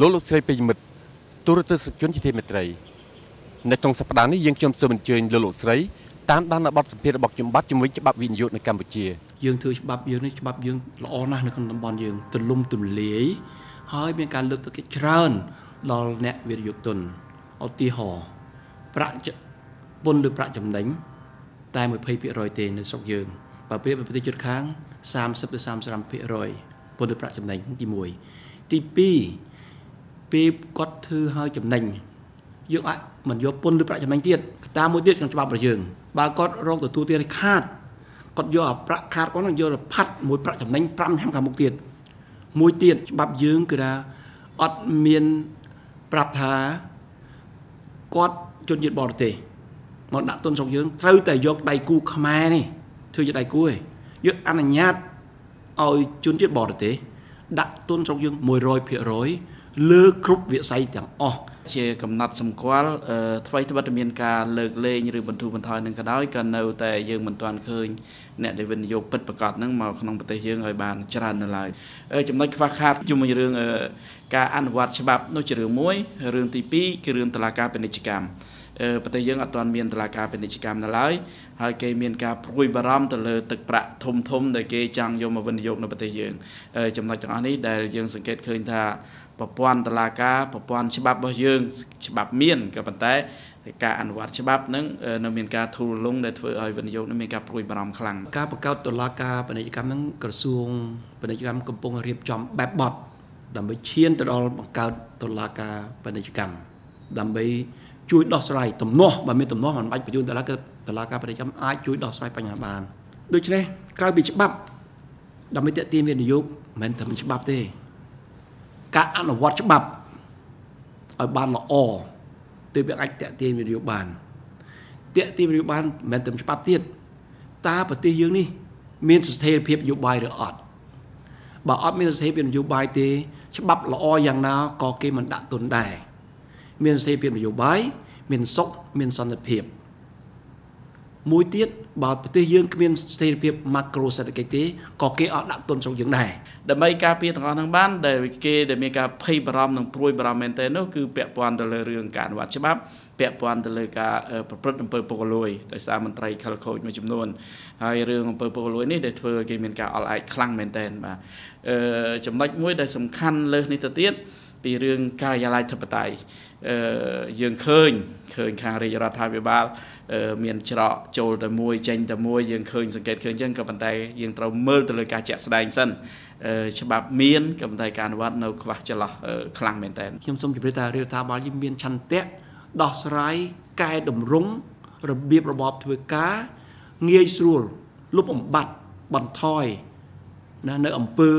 លោកលោកស្រីពេញមិត្តទូរទស្សនិកជនជាទីមេត្រីនៅក្នុងសប្តាហ៍នេះយើងខ្ញុំសូមអញ្ជើញលោកលោកស្រីតាមដាននៅបទសម្ភាសន៍របស់ខ្ញុំបាទជំវិញច្បាប់វិនិយោគនៅកម្ពុជាយើងធ្វើច្បាប់យើងនេះច្បាប់យើងល្អណាស់នៅក្នុងតំបន់យើងទលំទលាយ ហើយមានការលើកទឹកចិត្តច្រើនដល់អ្នកវិនិយោគទុនឧទាហរណ៍ប្រាក់ពន្ធឬប្រាក់ចំណេញតែ20%ទេនៅស្រុកយើងបើប្រៀប với ប្រទេសជិតខាង30ទៅ35%ពន្ធឬប្រាក់ចំណេញទី1ទី2ពេលគាត់ធ្វើឲ្យចំណេញយើងអាចមិនយកពន្ធឬប្រាក់ចំណេញទៀតកត្តាមួយទៀតក្នុងច្បាប់របស់យើងបើគាត់រងទទួលទានខាតគាត់យកអាប្រាក់ខាតគាត់នឹងយកផាត់មួយប្រាក់ចំណេញ5ឆ្នាំខាងមុខទៀត មួយទៀតច្បាប់យើងគឺថាអត់មានប្រាប់ថាគាត់ជនជាតិបរទេសមកដាក់ទុនស្រុកយើងត្រូវតែយកដៃគូខ្មែរនេះធ្វើជាដៃគូឯងយើងអនុញ្ញាតឲ្យជនជាតិបរទេសដាក់ទុនស្រុកយើង100% លើគ្រប់វិស័យទាំងអស់ជាកំណត់សម្គាល់ថ្មីត្បិតតែមានការលើកលែងឬបន្ធូរបន្ថយនឹងក៏ដោយក៏នៅតែយើងមិនទាន់ឃើញអ្នកដែលវិនិយោគពិតប្រាកដហ្នឹងមកក្នុងប្រទេសយើងឲ្យបានច្រើននៅឡើយចំណុចខ្វះខាតជាមួយរឿងការអនុវត្តច្បាប់នោះជារឿងមួយរឿងទី2គឺរឿងតឡាការពាណិជ្ជកម្មប្រទេសយើងអត់ទាន់មានតឡាការពាណិជ្ជកម្មនៅឡើយហើយគេមានការព្រួយបារម្ភទៅលើទឹកប្រាក់ធំធំដែលគេចង់យកមកវិនិយោគនៅប្រទេសយើងចំណុចទាំងអស់នេះដែលយើងសង្កេតឃើញថា ប្រព័ន្ធតឡាការប្រព័ន្ធច្បាប់របស់យើង ច្បាប់មានក៏ប៉ុន្តែការអនុវត្តច្បាប់នឹងនៅមានការធូររលុងដែលធ្វើឲ្យវិនិយោគនឹងមានការព្រួយបារម្ភខ្លាំងការបង្កើតតុលាការពាណិជ្ជកម្មនឹងក្រសួងពាណិជ្ជកម្មកំពុងរៀបចំបែបបទដើម្បីឈានទៅដល់បង្កើតតុលាការពាណិជ្ជកម្មដើម្បីជួយដោះស្រាយទំនាស់បើមានទំនាស់មិនបាច់បញ្ជូនតុលាការតុលាការពាណិជ្ជកម្មអាចជួយដោះស្រាយបញ្ហាបានដូច្នេះក្រៅពីច្បាប់ដើម្បីតេទៀងវិនិយោគមិនមែនតែមានច្បាប់ទេ ការអនុវត្តច្បាប់ឲ្យបានល្អទើបវាអាចតេទៀងវិនិយោគបានតេទៀងវិនិយោគបានមិនមែនតែច្បាប់ទៀតតើប្រទេសយើងនេះ មានស្ថិរភាពនយោបាយឬអត់បើអត់មានស្ថិរភាពនយោបាយទេ ច្បាប់ល្អយ៉ាងណាក៏គេមិនដាក់ទុនដែរមានស្ថិរភាពនយោបាយមានសុខមានសន្តិភាពមួយទៀត បើប្រទេសយើងគ្មានស្ថិរភាពម៉ាក្រូសេដ្ឋកិច្ចទេក៏គេអត់ដាក់ទុនស្រុកយើងដែរដើម្បីការពារទាំងអស់ហ្នឹងបានដែលគេដែលមានការភ័យបារម្ភនិងព្រួយបារម្ភមែនទែននោះគឺពាក់ព័ន្ធទៅលើរឿងការអនុវត្តច្បាប់ពាក់ព័ន្ធទៅលើការប្រព្រឹត្តអំពើពុករលួយដោយសារមន្ត្រីខលខូចមួយចំនួនហើយរឿងអំពើពុករលួយនេះដែលធ្វើឲ្យគេមានការអល់ឯកខ្លាំងមែនទែនបាទអឺចំណុចមួយដែលសំខាន់លើសនេះទៅទៀតពីរឿងការិយាល័យធិបតេយ្យអឺ យើងឃើញឃើញខាងរាជរដ្ឋាភិបាល មានច្រកចូលតែមួយចេញតែមួយយើងឃើញសង្កេតឃើញអញ្ចឹងក៏ប៉ុន្តែយើងត្រូវមើលទៅលើការជាក់ស្ដែងសិនច្បាប់មានក៏ប៉ុន្តែការអនុវត្តនៅខ្វះចន្លោះខ្លាំងមែនតើខ្ញុំសូមជម្រាបថារដ្ឋាភិបាលយើងមានឆន្ទៈដោះស្រាយកែតម្រង់របៀបរបបធ្វើការងាយស្រួលលុបបំបត្តិបន្ថយណានៅអង្គើ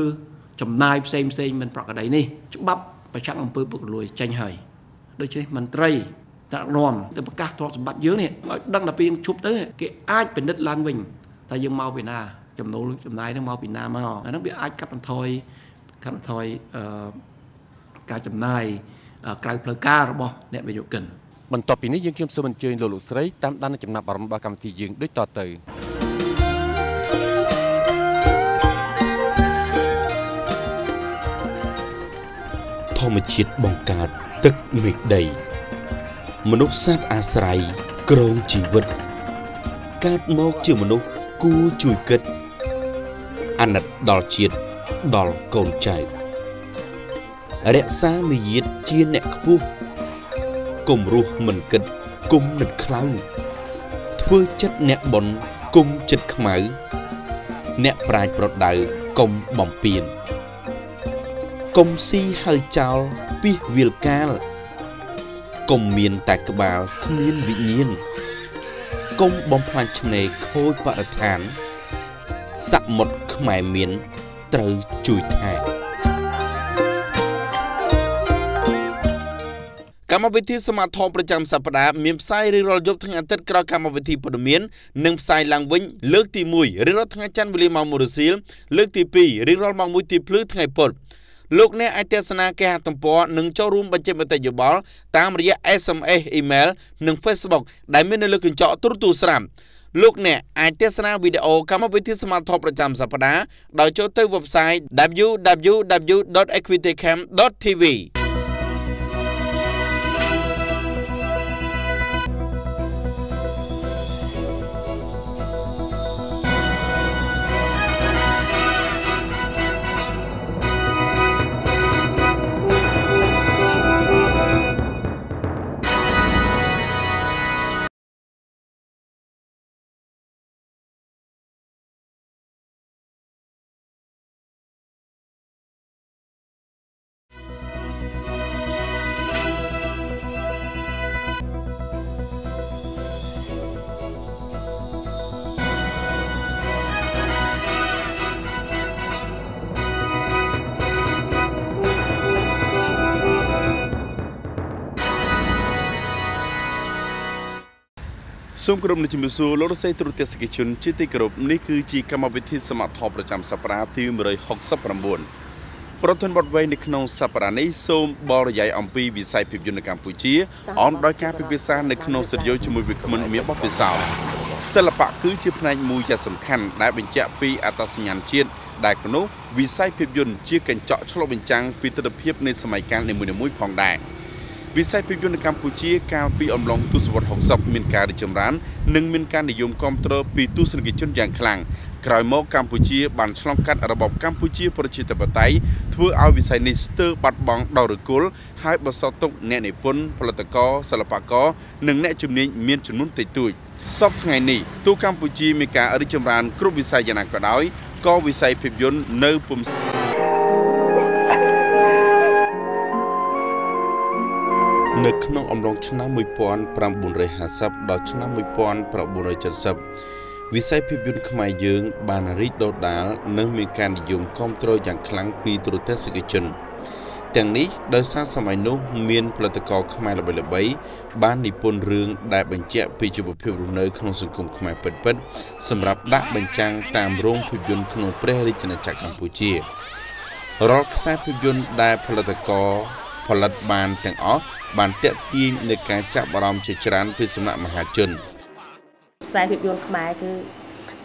ចំណាយផ្សេងផ្សេងមិនប្រក្រតីនេះច្បាប់ប្រឆាំងអង្គើពុករលួយចេញហើយ ដូច្នេះមន្ត្រីត្រាក់នាំទៅប្រកាសទ្រព្យសម្បត្តិយើងនេះឲ្យដឹងដល់ពេលឈប់ទៅគេអាចពិនិត្យឡើងវិញថាយើងមកពីណាចំណូលចំណាយនឹងមកពីណាមកអាហ្នឹងវាអាចកាត់បន្ថយកាត់បន្ថយអឺការចំណាយក្រៅផ្លូវការរបស់អ្នកវិនិយោគិនបន្ទាប់ពីនេះយើងខ្ញុំសូមអញ្ជើញលោកលោកស្រីតាមដានចំណាប់អារម្មណ៍របស់កម្មវិធីយើងដូចតទៅធម្មជាតិបង្កើត ទឹកមេឃដី មនុស្សសត្វអាស្រ័យក្រងជីវិត កើតមកជាមនុស្សគួរជួយគិត អាណិតដល់ជាតិដល់កូនចៅរក្សាមាយាទជាអ្នកខ្ពស់គុំរស់មិនគិតគុំនឹកខ្លៅធ្វើចិត្តអ្នកបុណ្យគុំចិត្តខ្មៅ អ្នកប្រាជ្ញប្រដៅគុំបំពេញ គុំស៊ីហើយចោលពីវាលកាលកុំមានតែក្បាលគ្មានវិញ្ញាណកុំបំផ្លាញឆ្នេរខូចបរិស្ថានសមុទ្រខ្មែរមានត្រូវជួយថែកម្មវិធីសមាធម៌ប្រចាំសប្តាហ៍មានផ្សាយរៀងរាល់យប់ថ្ងៃអាទិត្យក្រោយកម្មវិធីព័ត៌មាននិងផ្សាយឡើងវិញលើកទី1រៀងរាល់ថ្ងៃច័ន្ទវេលាម៉ោង1រសៀលលើកទី2រៀងរាល់ម៉ោង1ទីភ្លឺថ្ងៃពុធ លោកអ្នកអាចទស្សនាគេហទំព័រនិងចូលរួមបញ្ចេញមតិយោបល់តាមរយៈ SMS Email និង Facebook ដែលមាននៅលើកញ្ចក់ទូរទស្សន៍ស្រាប់លោកអ្នកអាចទស្សនាវីដេអូកម្មវិធីសមាធិប្រចាំសប្តាហ៍ដោយចូលទៅ website www.equitycam.tv ។ សូមគោរពនឹងជំរាបសួរលោកលោកស្រីទូរទស្សនិកជនជាទីគោរពនេះគឺជាកម្មវិធីសមត្ថភាពប្រចាំសប្តាហ៍ទី169ប្រធានបទវែងនៅក្នុងសប្តាហ៍នេះសូមបរិយាយអំពីវិស័យភាពយន្តនៅកម្ពុជាអមដោយការពិភាក្សានៅក្នុងស្ទូឌីយោជាមួយវិក្កាមមានបទពិសោធន៍សិល្បៈគឺជាផ្នែកមួយយ៉ាងសំខាន់ដែលបញ្ជាក់ពីអត្តសញ្ញាណជាតិដែលក្នុងនោះវិស័យភាពយន្តជាកញ្ចក់ឆ្លុះបញ្ចាំងពីទស្សនវិជ្ជានៃសម័យកាលនីមួយៗផងដែរ វិស័យភាពយន្តនៅកម្ពុជាកាលពីអំឡុងទសវត្សរ៍60មានការរីកចម្រើននិងមានការនិយមគ្រប់គ្រងពីទស្សនិកជនយ៉ាងខ្លាំងក្រោយមកកម្ពុជាបានឆ្លងកាត់របបកម្ពុជាប្រជាធិបតេយ្យធ្វើឲ្យវិស័យនេះស្ទើរបាត់បង់ដល់រគុលហើយបន្សល់ទុកអ្នកនិពន្ធផលិតករសិល្បករនិងអ្នកជំនាញមានចំនួនតិចតួចសពថ្ងៃនេះទូកម្ពុជាមានការរីកចម្រើនគ្រប់វិស័យយ៉ាងណាក៏ដោយក៏វិស័យភាពយន្តនៅពុំ នៅក្នុងអំឡុងឆ្នាំ1950ដល់ឆ្នាំ1970វិស័យភាពយន្តខ្មែរយើង បានរីកដុះដាលនិងមានការនិយមគ្រប់គ្រងយ៉ាងខ្លាំងពីទូរទស្សនិកជន ទាំងនេះដោយសារសម័យនោះមានផលិតករខ្មែរល្បីៗបាននិពន្ធរឿងដែលបញ្ជាក់ពីជីវភាពរស់នៅក្នុងសង្គមខ្មែរពិតៗសម្រាប់ដាក់បញ្ចាំងតាមរោងភាពយន្តក្នុងព្រះរាជាណាចក្រកម្ពុជារាល់ខ្សែភាពយន្តដែលផលិតករ ផលិតបានទាំងអស់បានតាក់ទាញនឹងការចាប់អារម្មណ៍ជាច្រើនពីសំណាក់មហាជនខ្សែភាពយន្តខ្មែរគឺ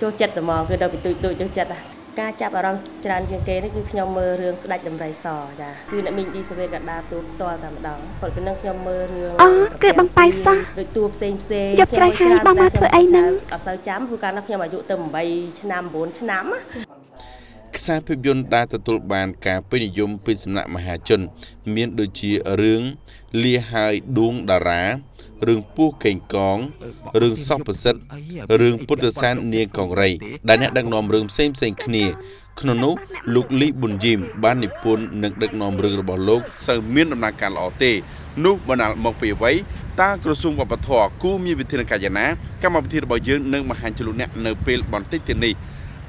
ចូលចិត្តតែមកគឺដល់ពីទូចទូចចូលចិត្តការចាប់អារម្មណ៍ច្រើនជាងគេនេះគឺខ្ញុំមើលរឿងស្ដេចដំរីសចាគឺអ្នកមីងឌីសវេកដាតួផ្ទាល់តែម្ដងប៉ុន្តែខ្ញុំមើលរឿងអូគឺបងប៉ៃសោះដូចតួផ្សេងផ្សេងខ្ញុំច្រើនបងមកធ្វើអីហ្នឹងអត់សូវចាំព្រោះកាលនោះខ្ញុំអាយុទៅ8ឆ្នាំ9ឆ្នាំ ខ្សែភាពយន្តដែលទទួលបានការពេញនិយមពីសំណាក់មហាជន មានដូចជារឿងលាហើយដួងតារារឿងពស់កេងកងរឿងសពប្រសិទ្ធរឿងពុទ្ធសាសនានាងកងរៃដែលអ្នកដឹកនាំរឿងផ្សេងផ្សេងគ្នា ក្នុងនោះលោកលីប៊ុនយីមបាននិពន្ធនិងដឹកនាំរឿងរបស់លោកសូវមានដំណើរការល្អទេ នោះបណ្ដាលមកពីអ្វីតើក្រសួងវប្បធម៌គូមានវិធានការយ៉ាងណាកម្មវិធីរបស់យើងនឹងបង្ហាញជលុអ្នកនៅពេលបន្តិចទៀតនេះ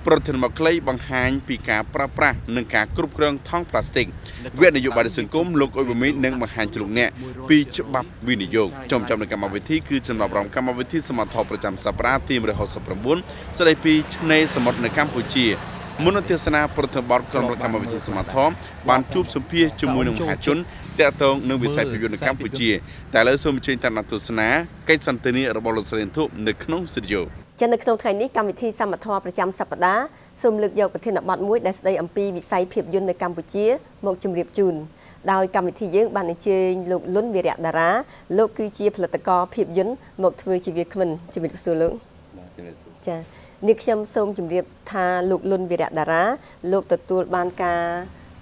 ប្រធានមកខ្លីបង្ហាញពីការប្រើប្រាស់និងការគ្រប់គ្រងថង់ប្លាស្ទិកវគ្គនយោបាយសង្គមលោកអ៊ុយបមីនឹងបង្ហាញជ្រុងអ្នកពីច្បាប់វិនិយោគចំចំនៅកម្មវិធីគឺចំណាប់រំកម្មវិធីសមត្ថភាពប្រចាំសប្តាហ៍ទី169ស្ដីពីឆ្នេរសមុទ្រនៅកម្ពុជាមុនទេសនាប្រធានបទក្រុមកម្មវិធីសមត្ថភាពបានជួបសម្ភាសជាមួយនឹងមហាជនតាក់ទងនឹងវិស័យភាពយន្តនៅកម្ពុជាតែឥឡូវសូមអញ្ជើញតាមទស្សនាកិច្ចសន្ទនារបស់លោកស្រីធុនៅក្នុងស្ទូឌីយោ ចានៅក្នុងថ្ងៃនេះកម្មវិធីសមត្ថភាពប្រចាំសប្តាហ៍សូមលើកយកប្រធានបទមួយដែលស្ដីអំពីវិស័យភាពយន្តនៅកម្ពុជាមកជម្រាបជូនដោយកម្មវិធីយើងបានអញ្ជើញលោកលុនវីរៈតារាលោកគឺជាផលិតករភាពយន្តមកធ្វើជាវាគ្មិនជម្រាបសួរលោកចានេះខ្ញុំសូមជម្រាបថាលោកលុនវីរៈតារាលោកទទួលបានការ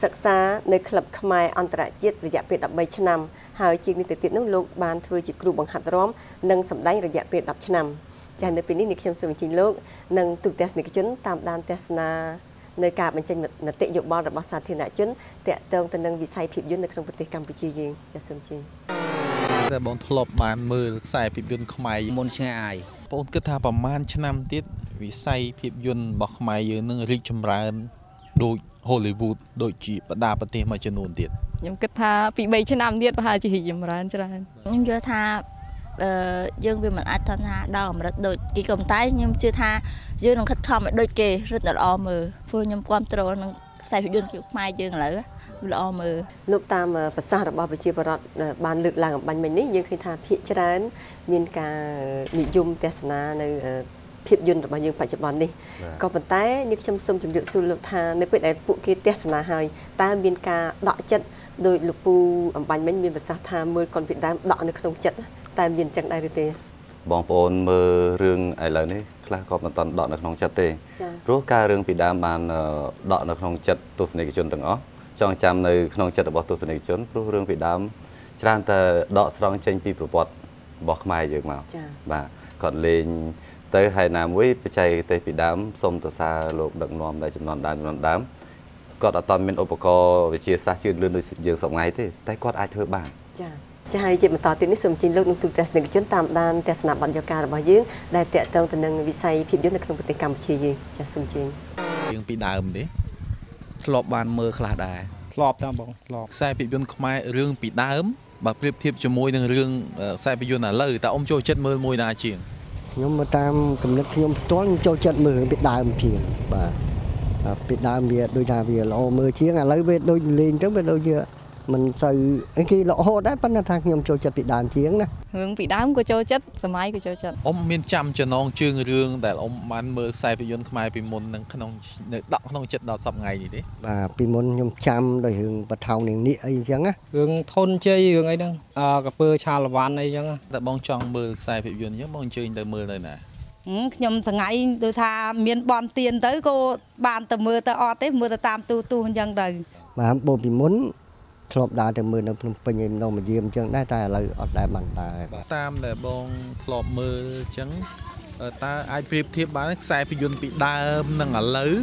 សិក្សានៅក្លឹបខ្មែរអន្តរជាតិរយៈពេល13ឆ្នាំហើយជាងនេះទៅទៀតនោះលោកបានធ្វើជាគ្រូបង្ហាត់រាំនិងសម្ដែងរយៈពេល10ឆ្នាំ ចានៅពេលនេះនេះខ្ញុំសូមអញ្ជើញលោកនិងទូទស្សនិកជនតាមដានទស្សនានៅការបញ្ចេញមតិយោបល់របស់សាធារណជនតាក់ទងទៅនឹងវិស័យភាពយន្តនៅក្នុងប្រទេសកម្ពុជាយើងចាសូមអញ្ជើញតែបងធ្លាប់បានមើលខ្សែភាពយន្តខ្មែរមុនឆ្ងាយបងគិតថាប្រហែលឆ្នាំទៀតវិស័យភាពយន្តរបស់ខ្មែរយើងនឹងរីកចម្រើនដូច Hollywood ដូចជាបដាប្រទេសមួយចំនួនទៀតខ្ញុំគិតថាពី3ឆ្នាំទៀតប្រហែលជារីកចម្រើនច្រើនខ្ញុំយល់ថាអឺ យើងវាមិនអាចថាដល់កម្រិតដូចគេក៏តែខ្ញុំជឿថាយើងនឹងខិតខំឲ្យដូចគេរឹតល្អមើលព្រោះខ្ញុំគ្រប់គ្រងនឹងខ្សែភាពយន្តខ្មែរយើងឥឡូវល្អមើលលោកតាមប្រសាសន៍របស់ប្រជាពលរដ្ឋបានលើកឡើងអំបញ្ញមិញនេះយើងឃើញថាភាគច្រើន មានការនិយមទស្សនានៅភាពយន្តរបស់យើងបច្ចុប្បន្ននេះក៏ប៉ុន្តែនេះខ្ញុំសូមជម្រាបសួរលោកថានៅពេលដែលពួកគេទស្សនាហើយតើមានការដកចិត្តដោយលោកពូអំបញ្ញមិញមានប្រសាសន៍ថាមើលកុនពីដើមដកនៅក្នុងចិត្ត តែមានចឹងដែរឬទេបងប្អូនមើលរឿងឥឡូវនេះខ្លះក៏មិនតាន់ដកនៅក្នុងចិត្តទេព្រោះការរឿងពីដើមបានដកនៅក្នុងចិត្តទស្សនិកជនទាំងអស់ចងចាំនៅក្នុងចិត្តរបស់ទស្សនិកជនព្រោះរឿងពីដើមច្រើនតែដកស្រង់ចេញពីប្រវត្តិរបស់ខ្មែរយើងមកបាទគាត់លេងទៅហើយណាមួយបច្ចេកទេសពីដើមសូមទៅសារលោកដឹកនាំដែលចំនួនដើមចំនួនដើមគាត់អត់តមានឧបករណ៍វិទ្យាសាស្ត្រជឿនលឿនដូចយើងសប្ងៃទេតែគាត់អាចធ្វើបានចា៎ ចាហើយជាបន្តទៀតនេះសូមជិញលោកនឹងទូទស្សនិកជនតាមដានទស្សនបទយការបស់យើងដែលតាក់ទងទៅនឹងវិស័យភាពយន្តនៅក្នុងប្រទេសកម្ពុជាយើងចាសូមជិញយើងពីដើមទេធ្លាប់បានមើលខ្លះដែរធ្លាប់តាមបងធ្លាប់ខ្សែភាពយន្តខ្មែររឿងពីដើមបើប្រៀបធៀបជាមួយនឹងរឿងខ្សែភាពយន្តឥឡូវតើអ៊ំចូលចិត្តមើលមួយណាជាងខ្ញុំមកតាមកំណត់ខ្ញុំផ្ទាល់ខ្ញុំចូលចិត្តមើលរឿងពីដើមជាងបាទហើយពីដើមវាដូចថាវាល្អមើលជាងឥឡូវវាដូចលេងទៅវាដូចជា មិនសូវអីគេល្អដែរប៉ុន្តែថាខ្ញុំចូលចិត្តពីដើមជាងណារឿងពីដើមក៏ចូលចិត្តសម័យក៏ចូលចិត្តអ៊ំមានចាំចំណងជើងរឿងដែលអ៊ំបានមើលខ្សែភាពយន្តខ្មែរពីមុននឹងក្នុងនៅដកក្នុងចិត្តដល់សប្តាហ៍នេះទេបាទពីមុនខ្ញុំចាំដោយរឿងបថោងនាងនេះអីអញ្ចឹងណារឿងធនជ័យរឿងអីហ្នឹងអឺកពើឆាលវ៉ាន់អីចឹងតែបងចង់មើលខ្សែភាពយន្តអញ្ចឹងបងអញ្ជើញទៅមើលនៅណាខ្ញុំសងៃដូចថាមានបនទៀនទៅក៏បានទៅមើលទៅអត់ទេមើលទៅតាមទូទូអញ្ចឹងទៅបាទបូពីមុន ធ្លាប់ដើរទៅមើលនៅភ្នំពេញឯម្ដងមកយាមអញ្ចឹងដែរតែឥឡូវអត់ដែរបានដើរតាមដែលបងធ្លាប់មើលអញ្ចឹងតើអាចប្រៀបធៀបបានខ្សែភាពយន្តពីដើមនិងឥឡូវ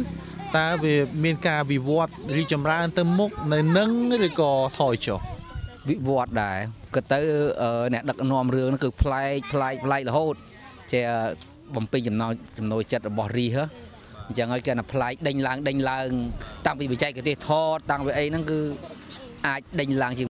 តើវាមានការវិវត្តរីកចម្រើនទៅមុខនៅនឹងឬក៏ថយចុះវិវត្តដែរគិតទៅអឺអ្នកដឹកនាំរឿងហ្នឹងគឺប្លែកប្លែកប្លែករហូតជាបំពេញចំណោចំណូលចិត្តរបស់រីហ៎អញ្ចឹងហើយគេថាប្លែកដេញឡើងដេញឡើង តាំងពីបច្ចេកទេសថតតាំងពីអីហ្នឹងគឺ អាចដេញឡើងជា